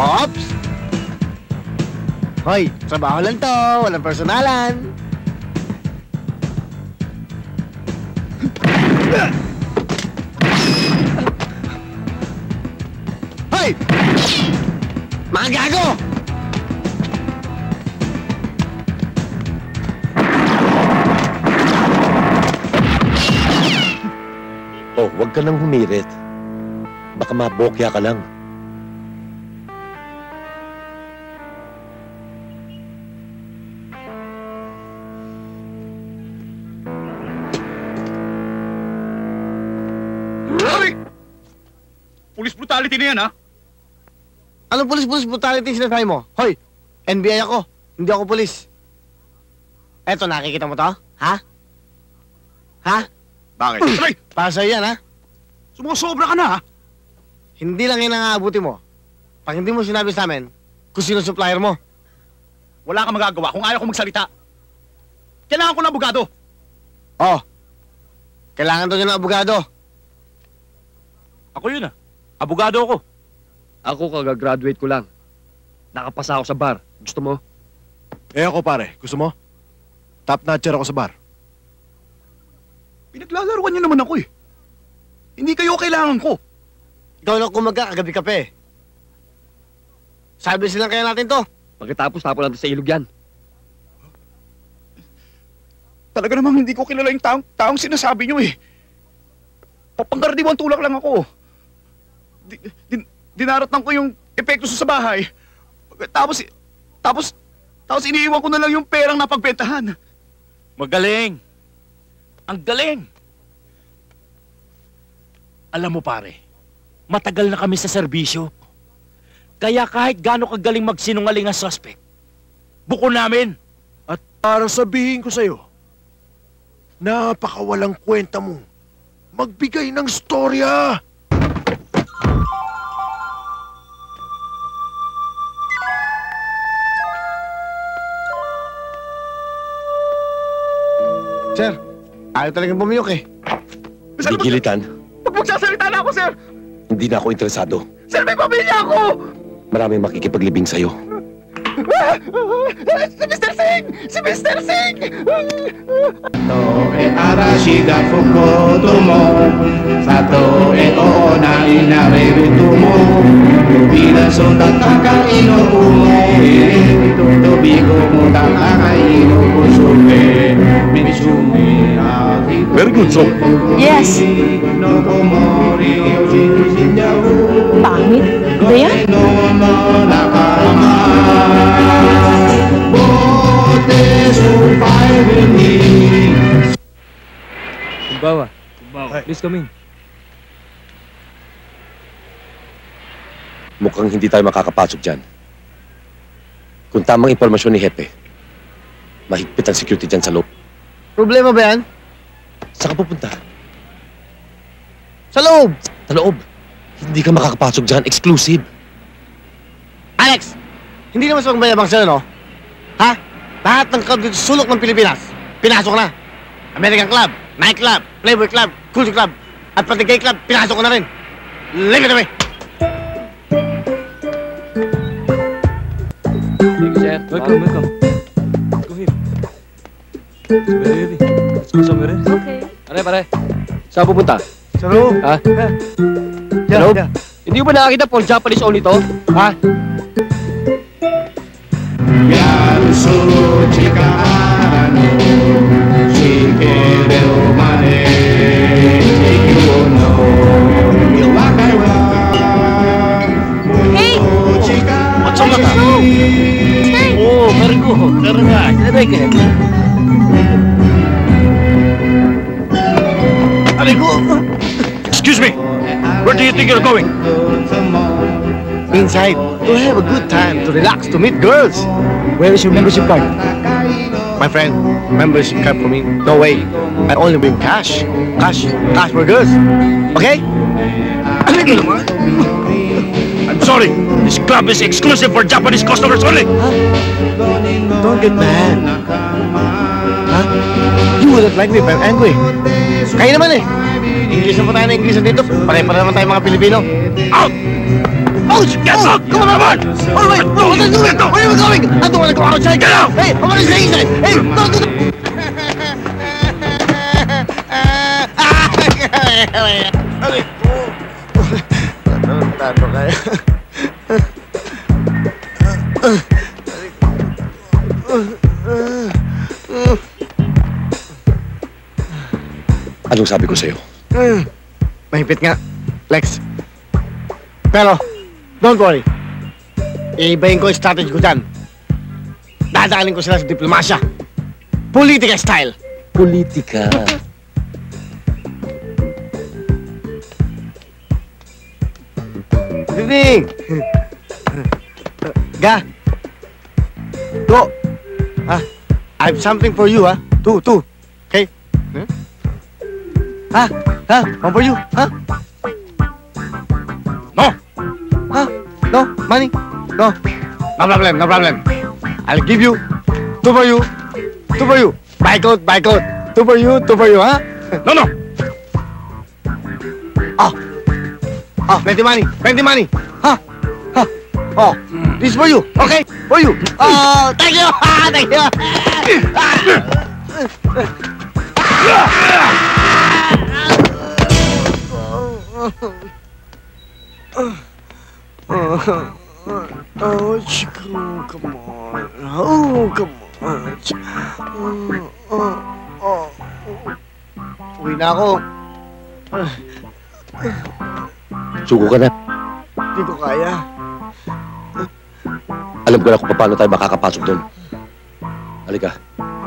Ops! Hoy, trabaho lang to. Walang personalan. Hoy! Mga gago! Oh, huwag ka nang humirit. Baka mabokya ka lang. Brutality na yan, ha? Anong pulis-pulis brutality sinasabi mo? Hoy, NBI ako. Hindi ako pulis. Eto, nakikita mo to? Ha? Ha? Bakit? Aray! Para sa'yo yan, ha? Sumusobra ka na, ha? Hindi lang yan ang aabuti mo. Pag hindi mo sinabi sa amin kung sino supplier mo. Wala kang magagawa kung ayaw ko magsalita. Kailangan ko ng abogado. Oh, kailangan daw niya ng abogado. Ako yun ah. Abogado ako. Ako kagagraduate ko lang. Nakapasa ako sa bar. Gusto mo? Eh ako pare, gusto mo? Top notcher ako sa bar. Pinaglalaruan niyo naman ako, eh. Hindi kayo kailangan ko. Ikaw lang kumaga, kagabi ka pa eh. Sabi silang kaya natin to. Pagkatapos tapo natin sa ilog yan. Talaga namang hindi ko kilala yung taong, taong sinasabi niyo, eh. Papangkardiwan tulak lang ako. Di, din, dinaratan ko yung epekto sa bahay. Tapos, tapos, tapos iniiwan ko na lang yung perang napagbentahan. Magaling. Ang galing. Alam mo pare, matagal na kami sa serbisyo. Kaya kahit gaano kagaling magsinungaling ang suspect, buko namin. At para sabihin ko sa'yo, napakawalang kwenta mo. Magbigay ng storya! Sir, ayaw talagang bumiyok eh. Gigilitan, Pag magsasalita na ako, sir! hindi na ako interesado. Sir, may pamilya ako! Maraming makikipaglibing sa'yo. Mr. Singh! Mr. Singh! E arashi ga fuko tumo Sato e ona ina tumo Vida son tataka ino kumo Tobigo mo tataka ino kusume Mimisume Very good song. Yes. Pangit. Ba yan? Kumbawa. Please come in. Mukhang hindi tayo makakapasok dyan. Kung tamang impormasyon ni Hepe, mahigpit ang security dyan sa loob. Problema ba yan? Saan ka pupunta? Sa loob! Sa loob. Hindi ka makakapasok dyan. Exclusive. Alex! Hindi naman sa magmayabang sila, no? Ha? Lahat ng club dito sulok ng Pilipinas, pinasok na. American Club, Night Club, Playboy Club, Culture Club, at pati Gay Club, pinasok ko na rin. Leave it away! Thank you, sir. Welcome, welcome. Go here. It's very heavy. Let's go somewhere else. Okay. Pare, pare. Saan pupunta? Sa loob. Ha? Yeah, Hello? yeah. Hindi mo ba nakakita for Japanese only to? Ha? Yaruso chikara no shikere o mane Ikiwo no yowakai wa Hey! What's up, Oh, Margo. Tara nga. Tara ka. Excuse Where do you think you're going? Inside, to have a good time, to relax, to meet girls. Where is your membership card? My friend, membership card for me? No way. I only bring cash. Cash. Cash for girls. Okay? I'm sorry. This club is exclusive for Japanese customers only. Don't get mad. Huh? You wouldn't like me if I'm angry. Kaya naman eh. Inglesan pa tayo na Inglesan dito. Pare-pare naman tayo mga Pilipino. Out! Out! Get out! Come on, on! All right, what are you doing? Where are you going? I don't want to go outside. Get out! Hey, I want to stay inside. Hey, don't do that. Tano kaya. Anong sabi ko sa'yo? Hmm. Mahigpit nga, Lex. Pero, don't worry. Iibahin ko yung strategy ko dyan. Dadalhin ko sila sa diplomasya. Politika style. Politika. Evening. Ga. Go. Ah, I have something for you, ah. Two, two. Okay? Hmm? Ha? Ha? One for you, ha? No. Ha? No? Money? No. No problem, no problem. I'll give you two for you, two for you. Buy coat, buy coat. Two for you, two for you, ha? No, no. Ah. Ah, plenty money, plenty money. Ha? Ha? Oh, this for you, okay? For you. Oh, thank you. Ah, thank you. Oh, oh, Chico, come on. Oh, come on. Oh, oh, oh. Uwi na ako. Sugo ka na. Hindi ko kaya. Alam ko na kung paano tayo makakapasok doon. Halika. Yes!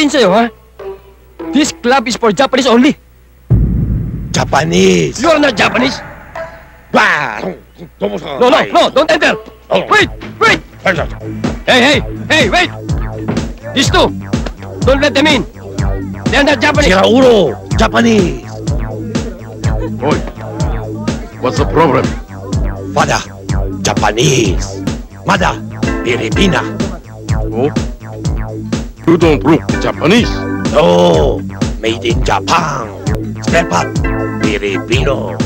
Beses ko ba sasabihin sa'yo, ha? This club is for Japanese only. Japanese! You're not Japanese! No, no, no! Don't enter! Oh. Wait! Wait! Hey, hey! Hey, wait! These two! Don't let them in! They're not Japanese! Sirauro! Japanese! Hoy, what's the problem? Father, Japanese! Mother, Pilipina! Oh? You don't look Japanese. No! Made in Japan! Part! Filipino!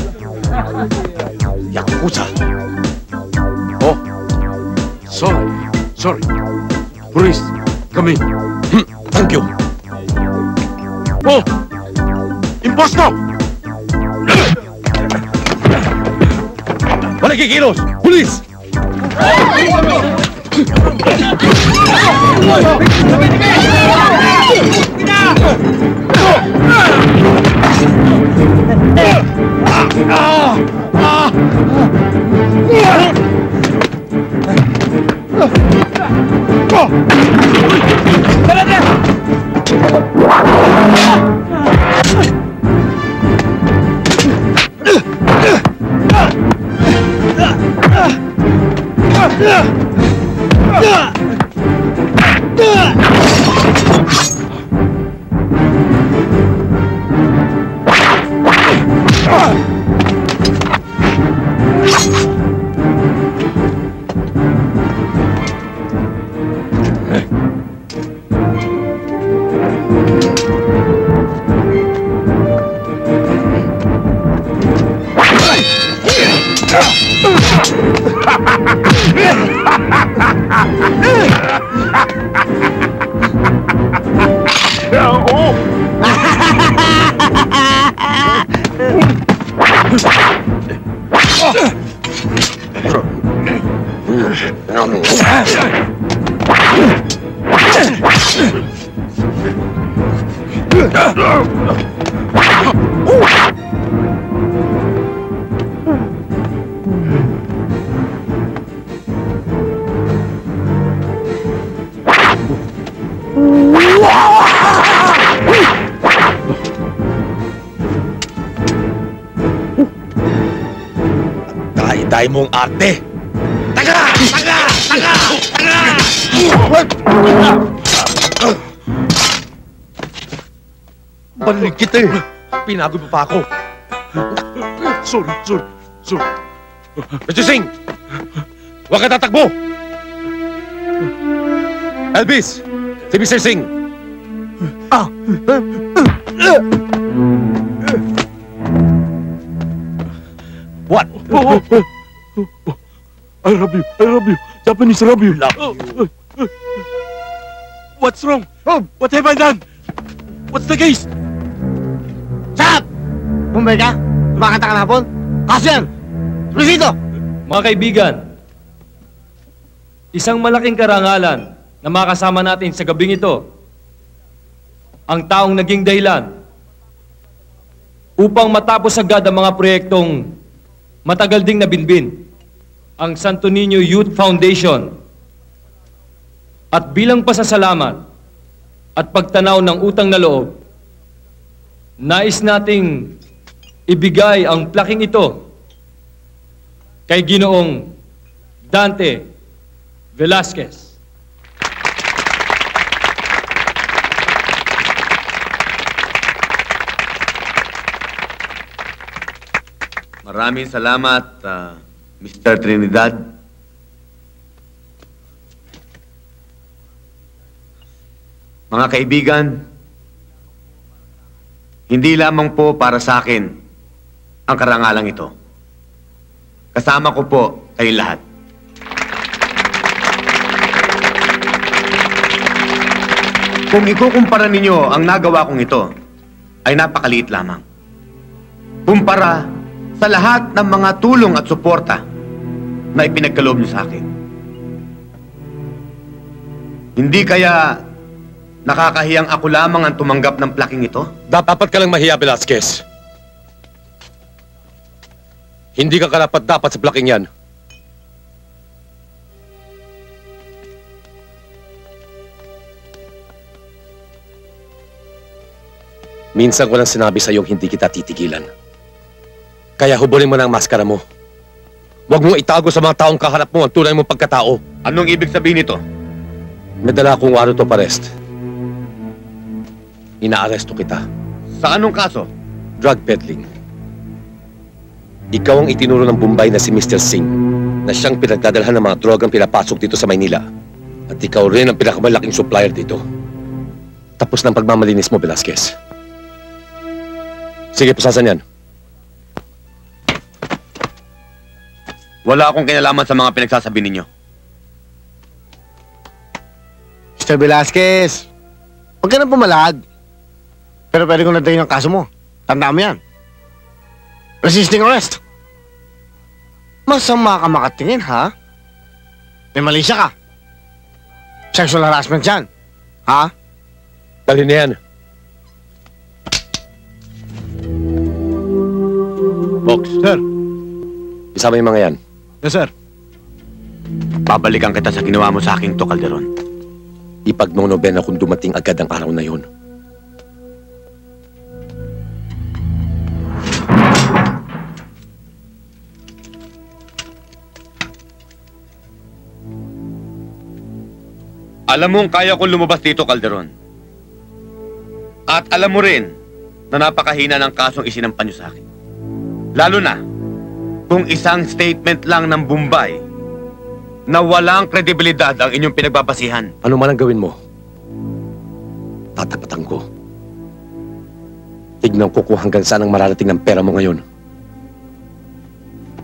Yakuza! Oh, sorry, sorry. Police, come in. Thank you. Oh, imposter! Panakikilos! Police! Ugh! Police! Dahil mong arte. Taga! Taga! Taga! Taga! Balik kita eh. Pinagod pa ako. Sorry, sorry, sorry. Mr. Singh! Huwag ka tatakbo! Elvis! Si Mr. Singh! Ah! What? I love you. I love you. Japanese love you. Love you. What's wrong? What have I done? What's the case? Stop! Bombay ka? Kumakanta ka na hapon? Kaso yan! Mga kaibigan, isang malaking karangalan na makasama natin sa gabing ito ang taong naging dahilan upang matapos agad ang mga proyektong matagal ding nabinbin ang Santo Niño Youth Foundation at bilang pasasalamat at pagtanaw ng utang na loob, nais nating ibigay ang plaking ito kay Ginoong Dante Velasquez. Maraming salamat, ah, Mr. Trinidad. Mga kaibigan, hindi lamang po para sa akin ang karangalang ito. Kasama ko po kayo lahat. Kung ikukumpara ninyo ang nagawa kong ito, ay napakaliit lamang. Kumpara sa lahat ng mga tulong at suporta na ipinagkaloob niyo sa akin. Hindi kaya nakakahiyang ako lamang ang tumanggap ng plaking ito? Dapat ka lang mahiya, Velasquez. Hindi ka karapat dapat sa plaking yan. Minsan ko lang sinabi sa iyong hindi kita titigilan. Kaya hubulin mo na ang maskara mo. Huwag mong itago sa mga taong kaharap mo ang tunay mong pagkatao. Anong ibig sabihin nito? May dala akong warrant of arrest. Inaaresto kita. Sa anong kaso? Drug peddling. Ikaw ang itinuro ng Bombay na si Mr. Singh na siyang pinagdadalhan ng mga drogang pinapasok dito sa Maynila. At ikaw rin ang pinakamalaking supplier dito. Tapos ng pagmamalinis mo, Velasquez. Sige, pusasan yan. Wala akong kinalaman sa mga pinagsasabi ninyo. Mr. Velasquez, huwag ka na pumalag. Pero pwede kong nadayin ang kaso mo. Tandaan mo yan. Resisting arrest. Masama ka makatingin, ha? May mali siya ka. Sexual harassment yan. Ha? Dali na yan. Box. Sir. Isama yung mga yan. Yes, sir. Babalikan kita sa ginawa mo sa aking to, Calderon. Ipagnonobena kung dumating agad ang araw na yon. Alam mong kaya kong lumabas dito, Calderon. At alam mo rin na napakahina ng kasong isinampan niyo sa akin. Lalo na kung isang statement lang ng Bombay na walang kredibilidad ang inyong pinagbabasihan. Ano man ang gawin mo, tatapatan ko. Tignan ko kung hanggang saan ang mararating ng pera mo ngayon.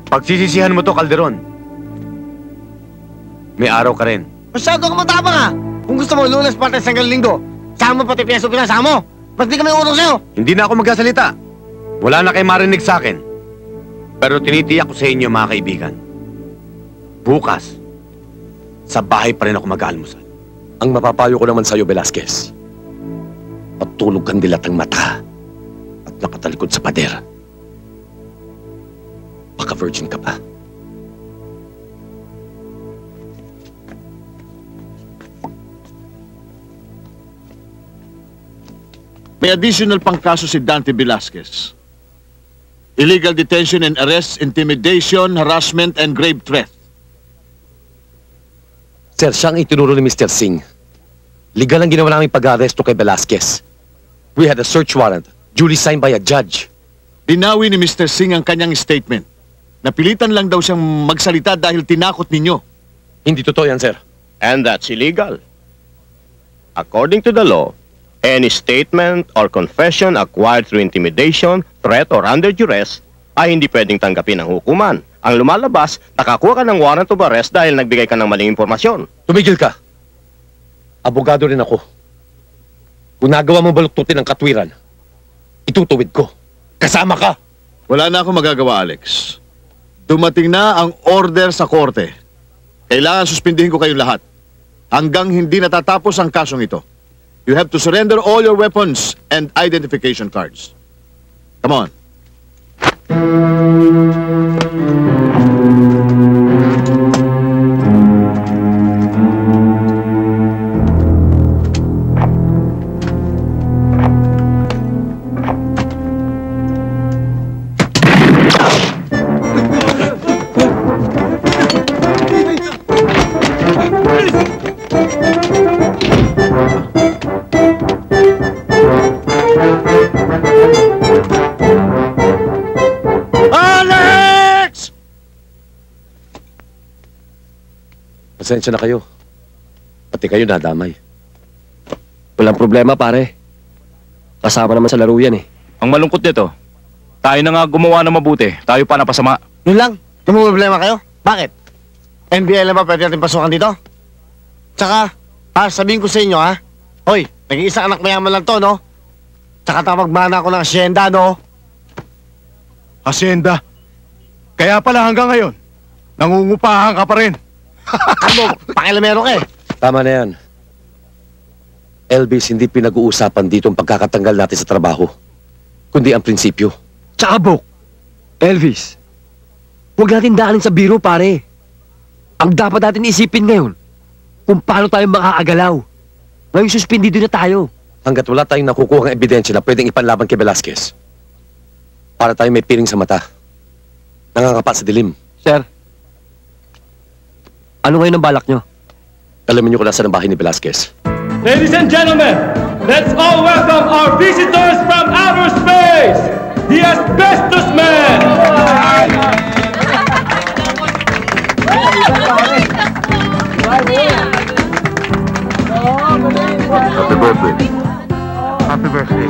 Pagsisisihan mo to, Calderon. May araw ka rin. Masyado ka matapang ah! Kung gusto mo, lunes, martes, hanggang linggo. Sama mo pati piyeso pinasama mo. Ba't di kami urong sa'yo? Hindi na ako magkasalita. Wala na kayo marinig sa akin. Pero tinitiyak ko sa inyo, mga kaibigan. Bukas, sa bahay pa rin ako mag-aalmusal. Ang mapapayo ko naman sa'yo, Velasquez. Patulog kang dilat ang mata at nakatalikod sa pader. Baka virgin ka pa. May additional pang kaso si Dante Velasquez. Illegal detention and arrest, intimidation, harassment, and grave threat. Sir, siya ang itinuro ni Mr. Singh. Legal ang ginawa naming pag-aresto kay Velasquez. We had a search warrant, duly signed by a judge. Dinawi ni Mr. Singh ang kanyang statement. Napilitan lang daw siyang magsalita dahil tinakot ninyo. Hindi totoo yan, sir. And that's illegal. According to the law, any statement or confession acquired through intimidation, threat, or under duress ay hindi pwedeng tanggapin ng hukuman. Ang lumalabas, nakakuha ka ng warrant of arrest dahil nagbigay ka ng maling impormasyon. Tumigil ka. Abogado rin ako. Kung nagawa mo baluktutin ng katwiran, itutuwid ko. Kasama ka! Wala na akong magagawa, Alex. Dumating na ang order sa korte. Kailangan suspindihin ko kayong lahat. Hanggang hindi natatapos ang kasong ito. You have to surrender all your weapons and identification cards. Come on. Pasensya na kayo. Pati kayo nadamay. Walang problema, pare. Kasama naman sa laro yan eh. Ang malungkot nito, tayo na nga gumawa ng mabuti, tayo pa napasama. Yun lang. Kung may problema kayo? Bakit? NBL na ba pwede natin pasukan dito? Tsaka, ha, sabihin ko sa inyo ha. Hoy, nag-iisang anak mayaman lang to, no? Tsaka tapagmana ako ng asyenda, no? Hacienda. Kaya pala hanggang ngayon, nangungupahan ka pa rin. Ano, pakilamero ka eh. Tama na yan. Elvis, hindi pinag-uusapan dito ang pagkakatanggal natin sa trabaho. Kundi ang prinsipyo. Tsaka, Bok, Elvis, huwag natin daanin sa biro, pare. Ang dapat natin isipin ngayon, kung paano tayo makakagalaw. Ngayon suspindido na tayo. Hanggat wala tayong nakukuha ng ebidensya na pwedeng ipanlaban kay Velasquez. Para tayo may piring sa mata. Nangangapa sa dilim. Sir, ano ngayon ang balak nyo? Alamin niyo kung nasa ng bahay ni Velasquez. Ladies and gentlemen, let's all welcome our visitors from outer space, the Asbestos Man! Happy birthday. Happy birthday.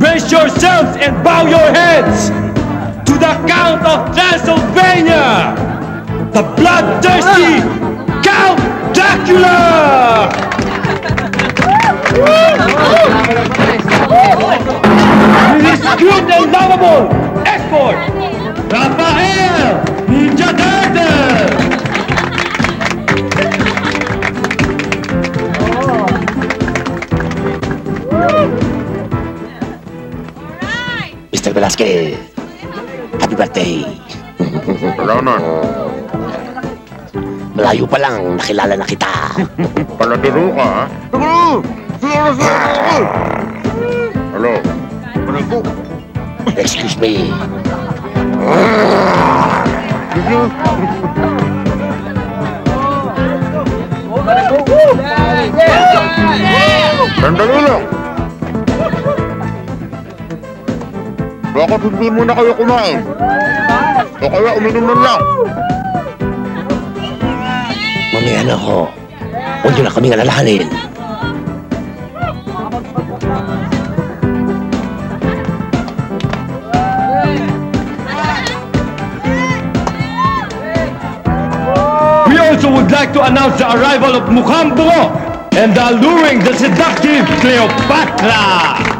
Brace yourselves and bow your heads to the Count of Transylvania, the bloodthirsty ah. Count Dracula! With his cute and lovable. Escort, Raphael Ninja Turtle! Oh. Mr. Velasquez, happy birthday. Salamat. Malayo pa lang, nakilala na kita. Paladiro ka, ha? Hello? Excuse me. Bakit hindi muna kayo kumain? O kaya uminom na lang? Mamaya na ho. Huwag niyo na kaming alalahanin. We also would like to announce the arrival of Mukhambo and the alluring, the seductive Cleopatra.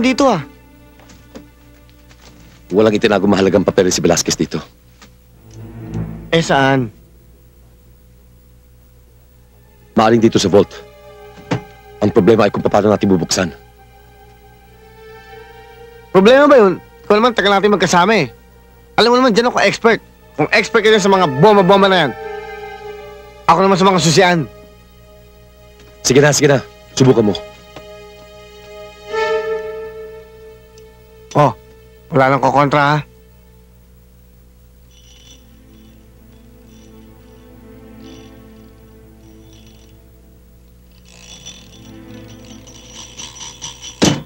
Naman dito ah. Walang itinago mahalagang papeles si Velasquez dito. Eh, saan? Maaring dito sa vault. Ang problema ay kung paano natin bubuksan. Problema ba yun? Ikaw naman, tagal natin magkasama eh. Alam mo naman, dyan ako expert. Kung expert ka sa mga bomba-bomba na yan, ako naman sa mga susian. Sige na, sige na. Subukan mo. Oh, wala nang kokontra ha.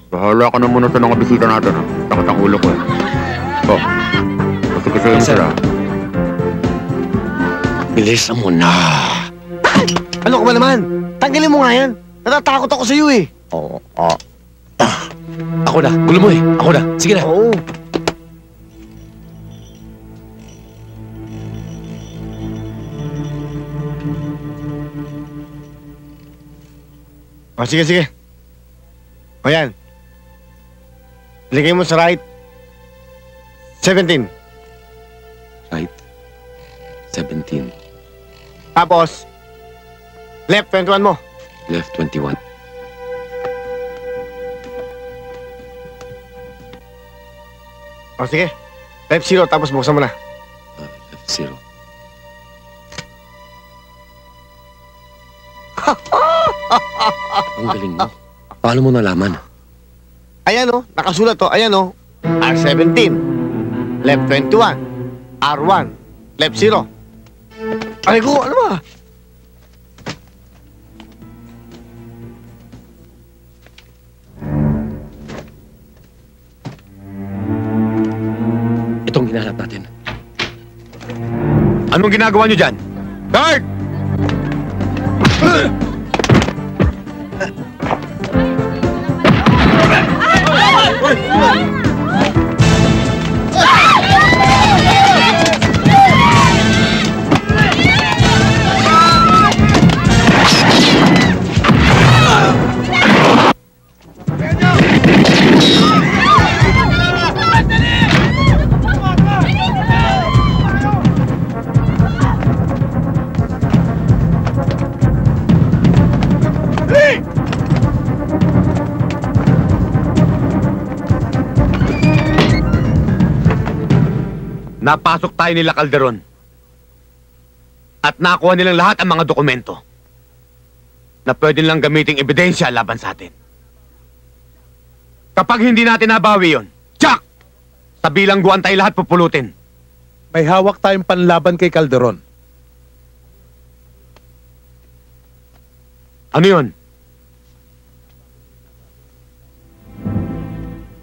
Bahala ka na muna sa mga bisita natin, ha? Takot ang ulo ko, eh. Oh, kasi kasi mo sila. Bilisan mo na. Ano ka ba naman? Tanggalin mo nga yan. Natatakot ako sa iyo eh. Oo. Oh, Ako na. Gulo mo eh. Ako na. Sige na. Oo. O, sige, sige. O yan. Ilagay mo sa right. 17. Right. 17. Tapos, left 21 mo. Left 21. O, sige. Left 0, tapos buksan mo na. Left 0. Ang galing mo. Paano mo nalaman? Ayan o, nakasulat o. Ayan o. R17. Left 21. R1. Left 0. Ay ko, ano ba? Hinahanap natin. Anong ginagawa niyo dyan? Guard! Napasok tayo nila Calderon. At nakuha nilang lahat ang mga dokumento na pwede lang gamiting ebidensya laban sa atin. Kapag hindi natin nabawi yon, Jack! Sa bilangguan tayo lahat pupulutin. May hawak tayong panlaban kay Calderon. Ano yon?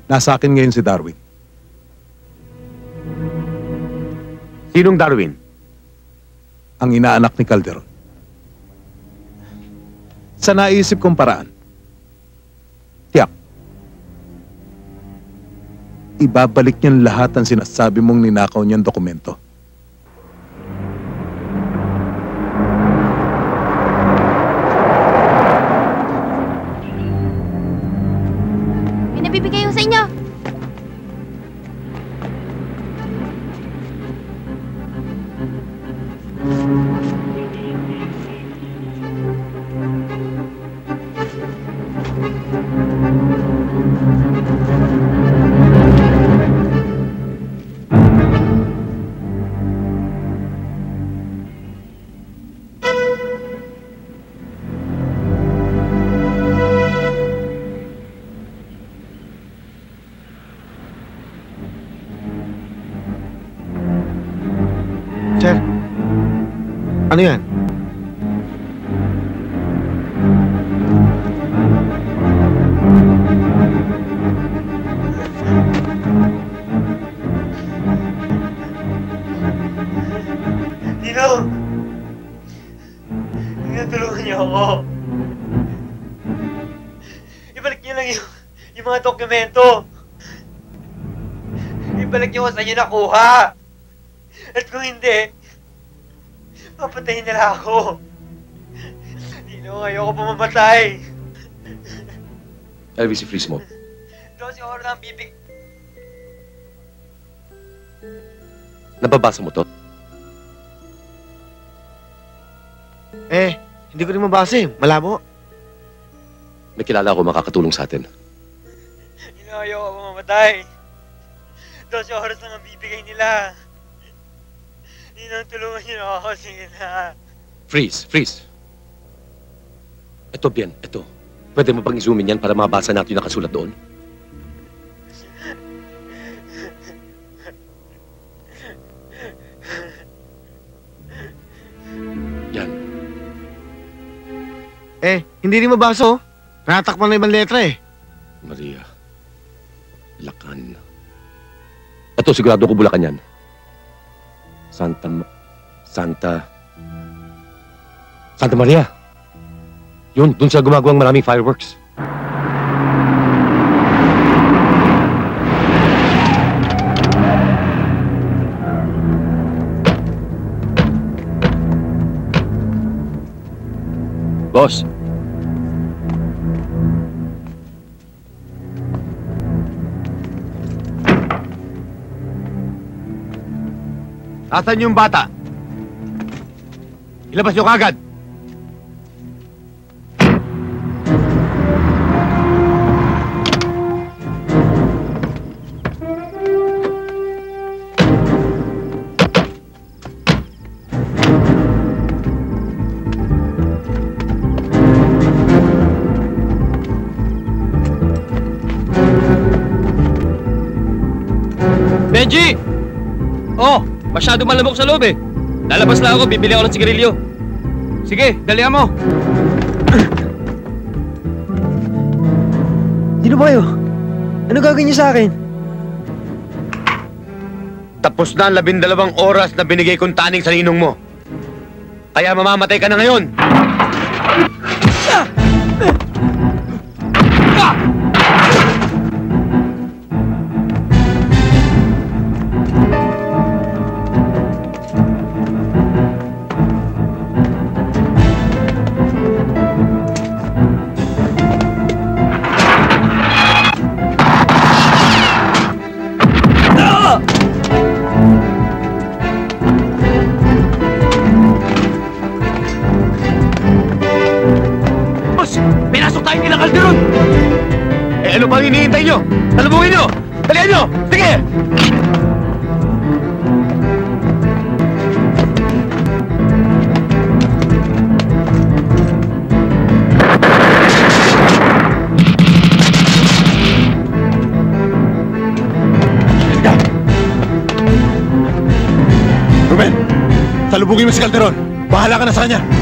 Nasa akin ngayon si Darwin. Sinong Darwin? Ang inaanak ni Calderon. Sa naisip kong paraan, tiyak, ibabalik niyan lahat ang sinasabi mong ninakaw niyang dokumento. Ano yan? Dino! Dino, tulungan niyo ako. Ibalik niyo lang yung, yung mga dokumento. Ibalik niyo kung saan niyo nakuha. At kung hindi, papatayin nila ako. Dino, ayoko pa mamatay. Elvis, i-freeze mo. Doon si Oro ang bibig. Nababasa mo to? Eh, hindi ko rin mabasa eh. Malabo. May kilala ako makakatulong sa atin. Dino, ayoko pa mamatay. Doon si Oras lang ang bibigay nila. Dino, tulungan niyo ako. Sige na. Freeze, freeze. Ito, Bien, ito. Pwede mo bang i-zoom in yan para mabasa natin yung nakasulat doon? Yan. Eh, hindi rin mabasa oh. Natakpan na ibang letra eh. Maria. Lakan. Ito, sigurado ko Bulacan yan. Santa... Santa... Santa Maria. Yun, dun sa gumagawang maraming fireworks. Boss, Asan yung bata? Ilabas nyo kagad! Masyado malamok sa loob eh. Lalabas lang ako, bibili ako ng sigarilyo. Sige, dalihan mo. Sino ba kayo? Ano gagawin niyo sa akin? Tapos na ang labindalawang oras na binigay kong taning sa ninong mo. Kaya mamamatay ka na ngayon. Boss, Salubungin nyo! Dalihan nyo! Sige! Ruben, salubungin mo si Calderon. Bahala ka na sa kanya.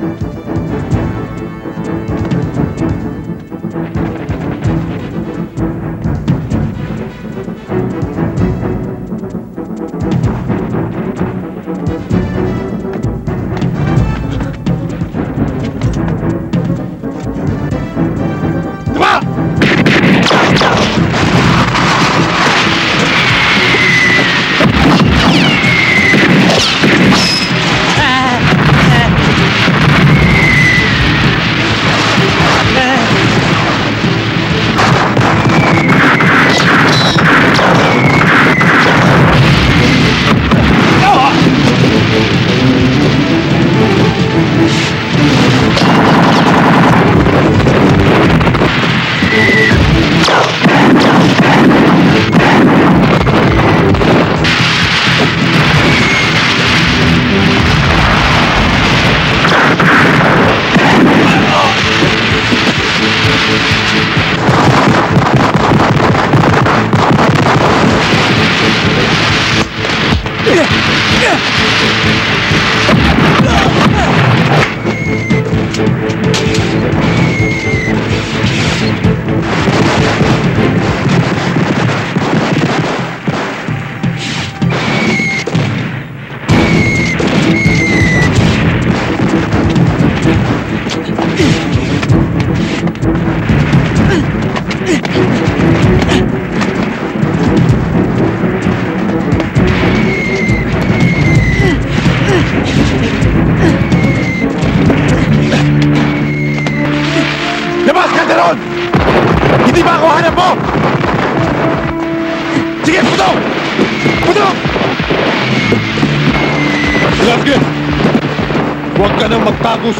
Labas,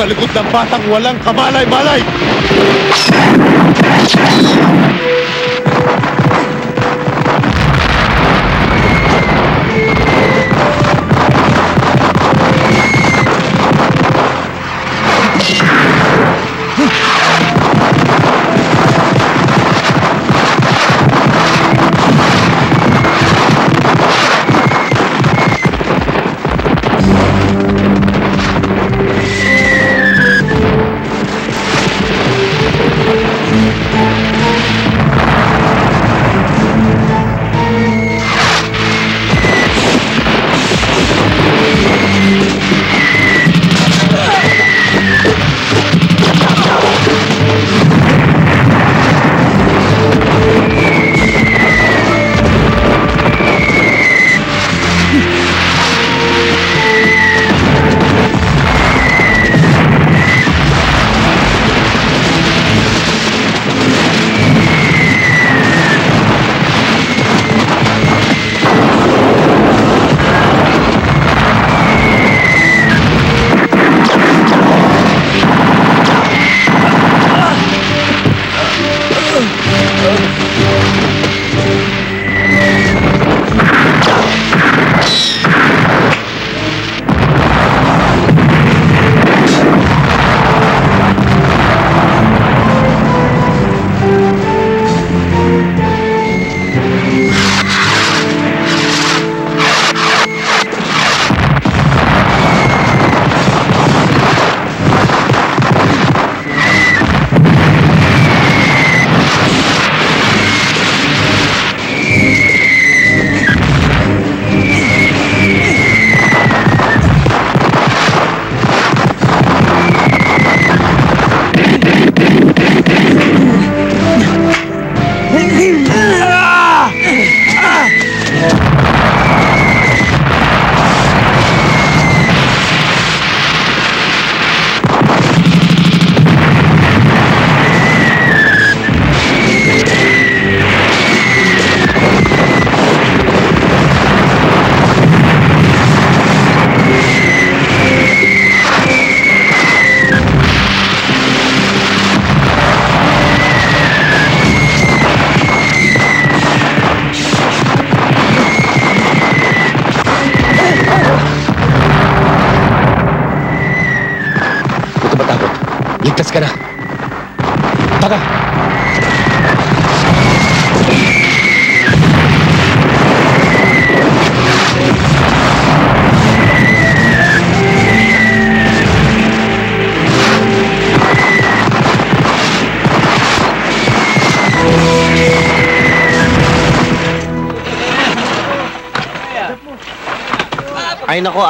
sa likod ng batang walang kamalay-malay!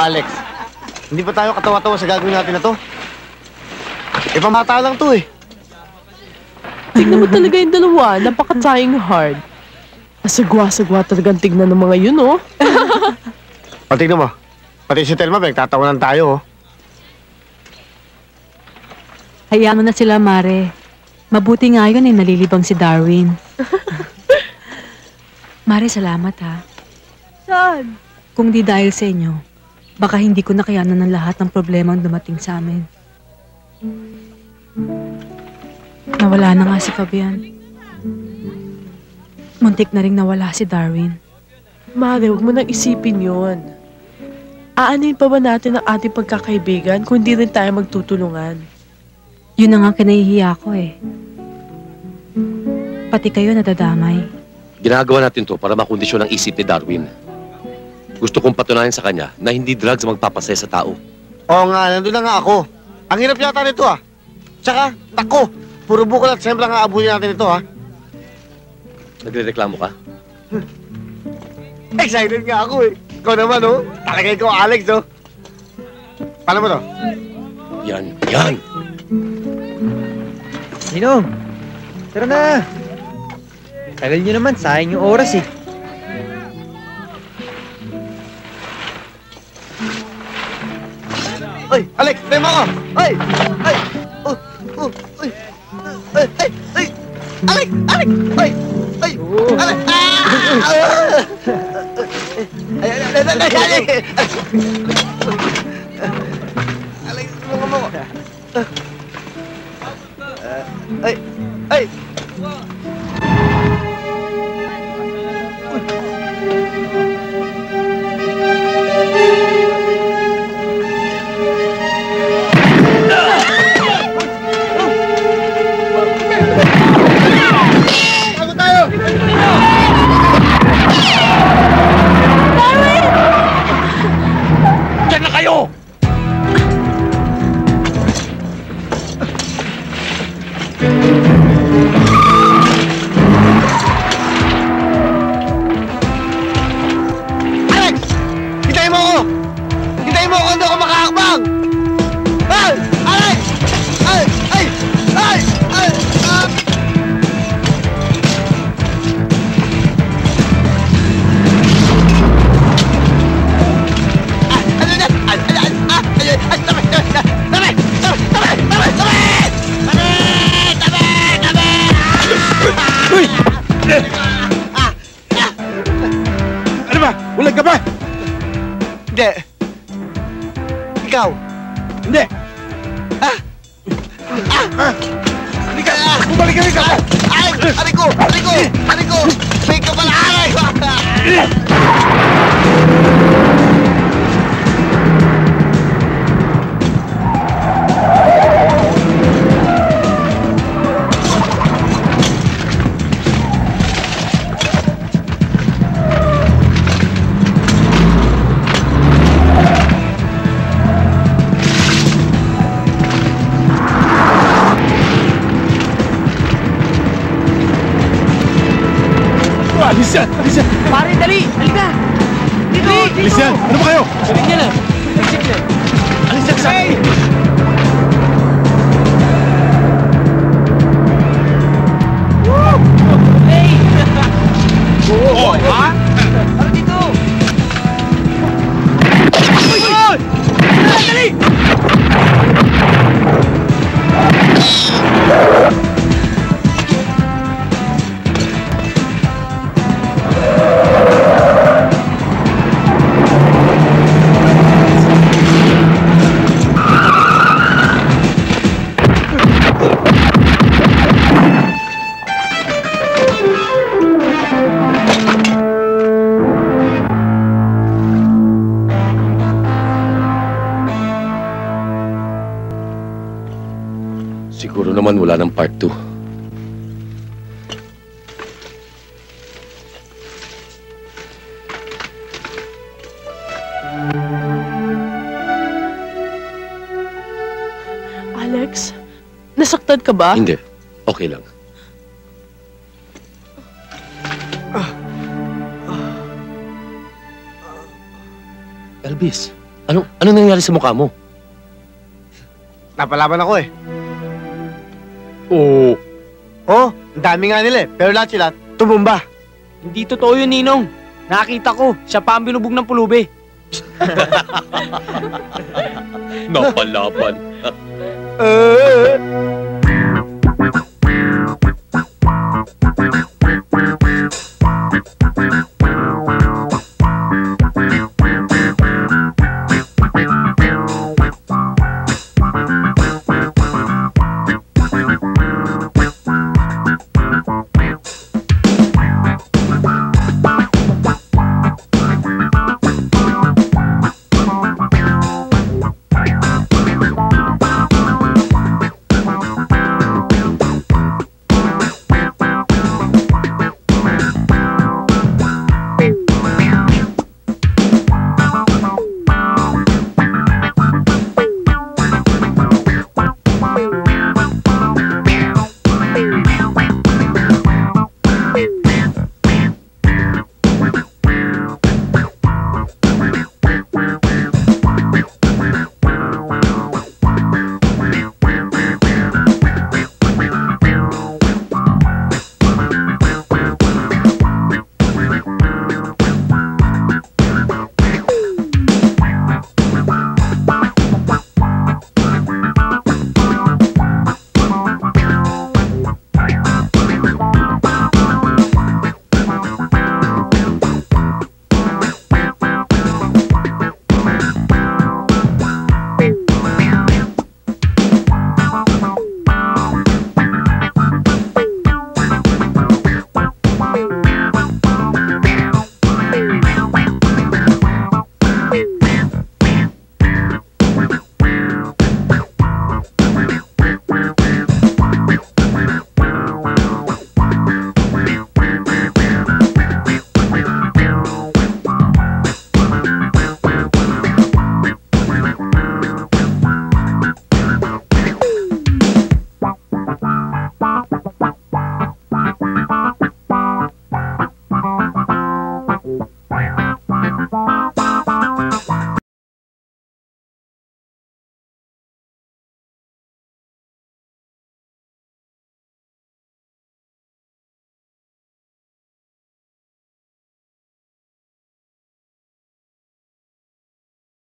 Alex. Hindi pa tayo katawa-tawa sa gagawin natin na to. Eh, pamata lang to eh. Tignan mo talaga yung dalawa. Napaka-trying hard. Nasagwa-sagwa talagang tignan ng mga yun, oh. O, tignan mo. Pati si Telma, nagtatawanan tayo, oh. Hayaan mo na sila, Mare. Mabuti nga yun eh, nalilibang si Darwin. Mare, salamat ha. Saan? Kung di dahil sa inyo, baka hindi ko nakayanan ng lahat ng problema ang dumating sa amin. Nawala na nga si Fabian. Muntik na rin nawala si Darwin. Mare, huwag mo nang isipin yon. Aanin pa ba natin ang ating pagkakaibigan kung hindi rin tayo magtutulungan? Yun na nga kinahihiya ko eh. Pati kayo nadadamay. Ginagawa natin to para makondisyon ang isip ni Darwin. Gusto kong patunayan sa kanya na hindi drugs magpapasaya sa tao. Oo nga, nandun na nga ako. Ang hirap yata nito, ah. Tsaka, nako, puro bukol at sembla nga abunin natin ito, ah. Nagre-reklamo ka? Excited nga ako, eh. Ikaw naman, oh. Talaga ikaw, Alex, oh. Paano mo to? Yan, yan! Ninong, tara na. Tagal nyo naman, sayang yung oras eh. Mo ako! Oy! Ay! Oh! Oh! Oy! Ay! Ay! Ay! Alex! Alex! Oy! Oy! Alex! Ah! Ay! Ay! Ay! Ay! Ay! Ay! Alex, Siguro naman wala ng part 2. Alex, nasaktan ka ba? Hindi. Okay lang. Elvis, ano ano nangyari sa mukha mo? Napalaban ako eh. Oo. Oh, ang dami nga nila eh. Pero lahat sila, tumumba. Hindi totoo yun, Ninong. Nakita ko, siya pa ang binubog ng pulubi. Napalaban. Eh,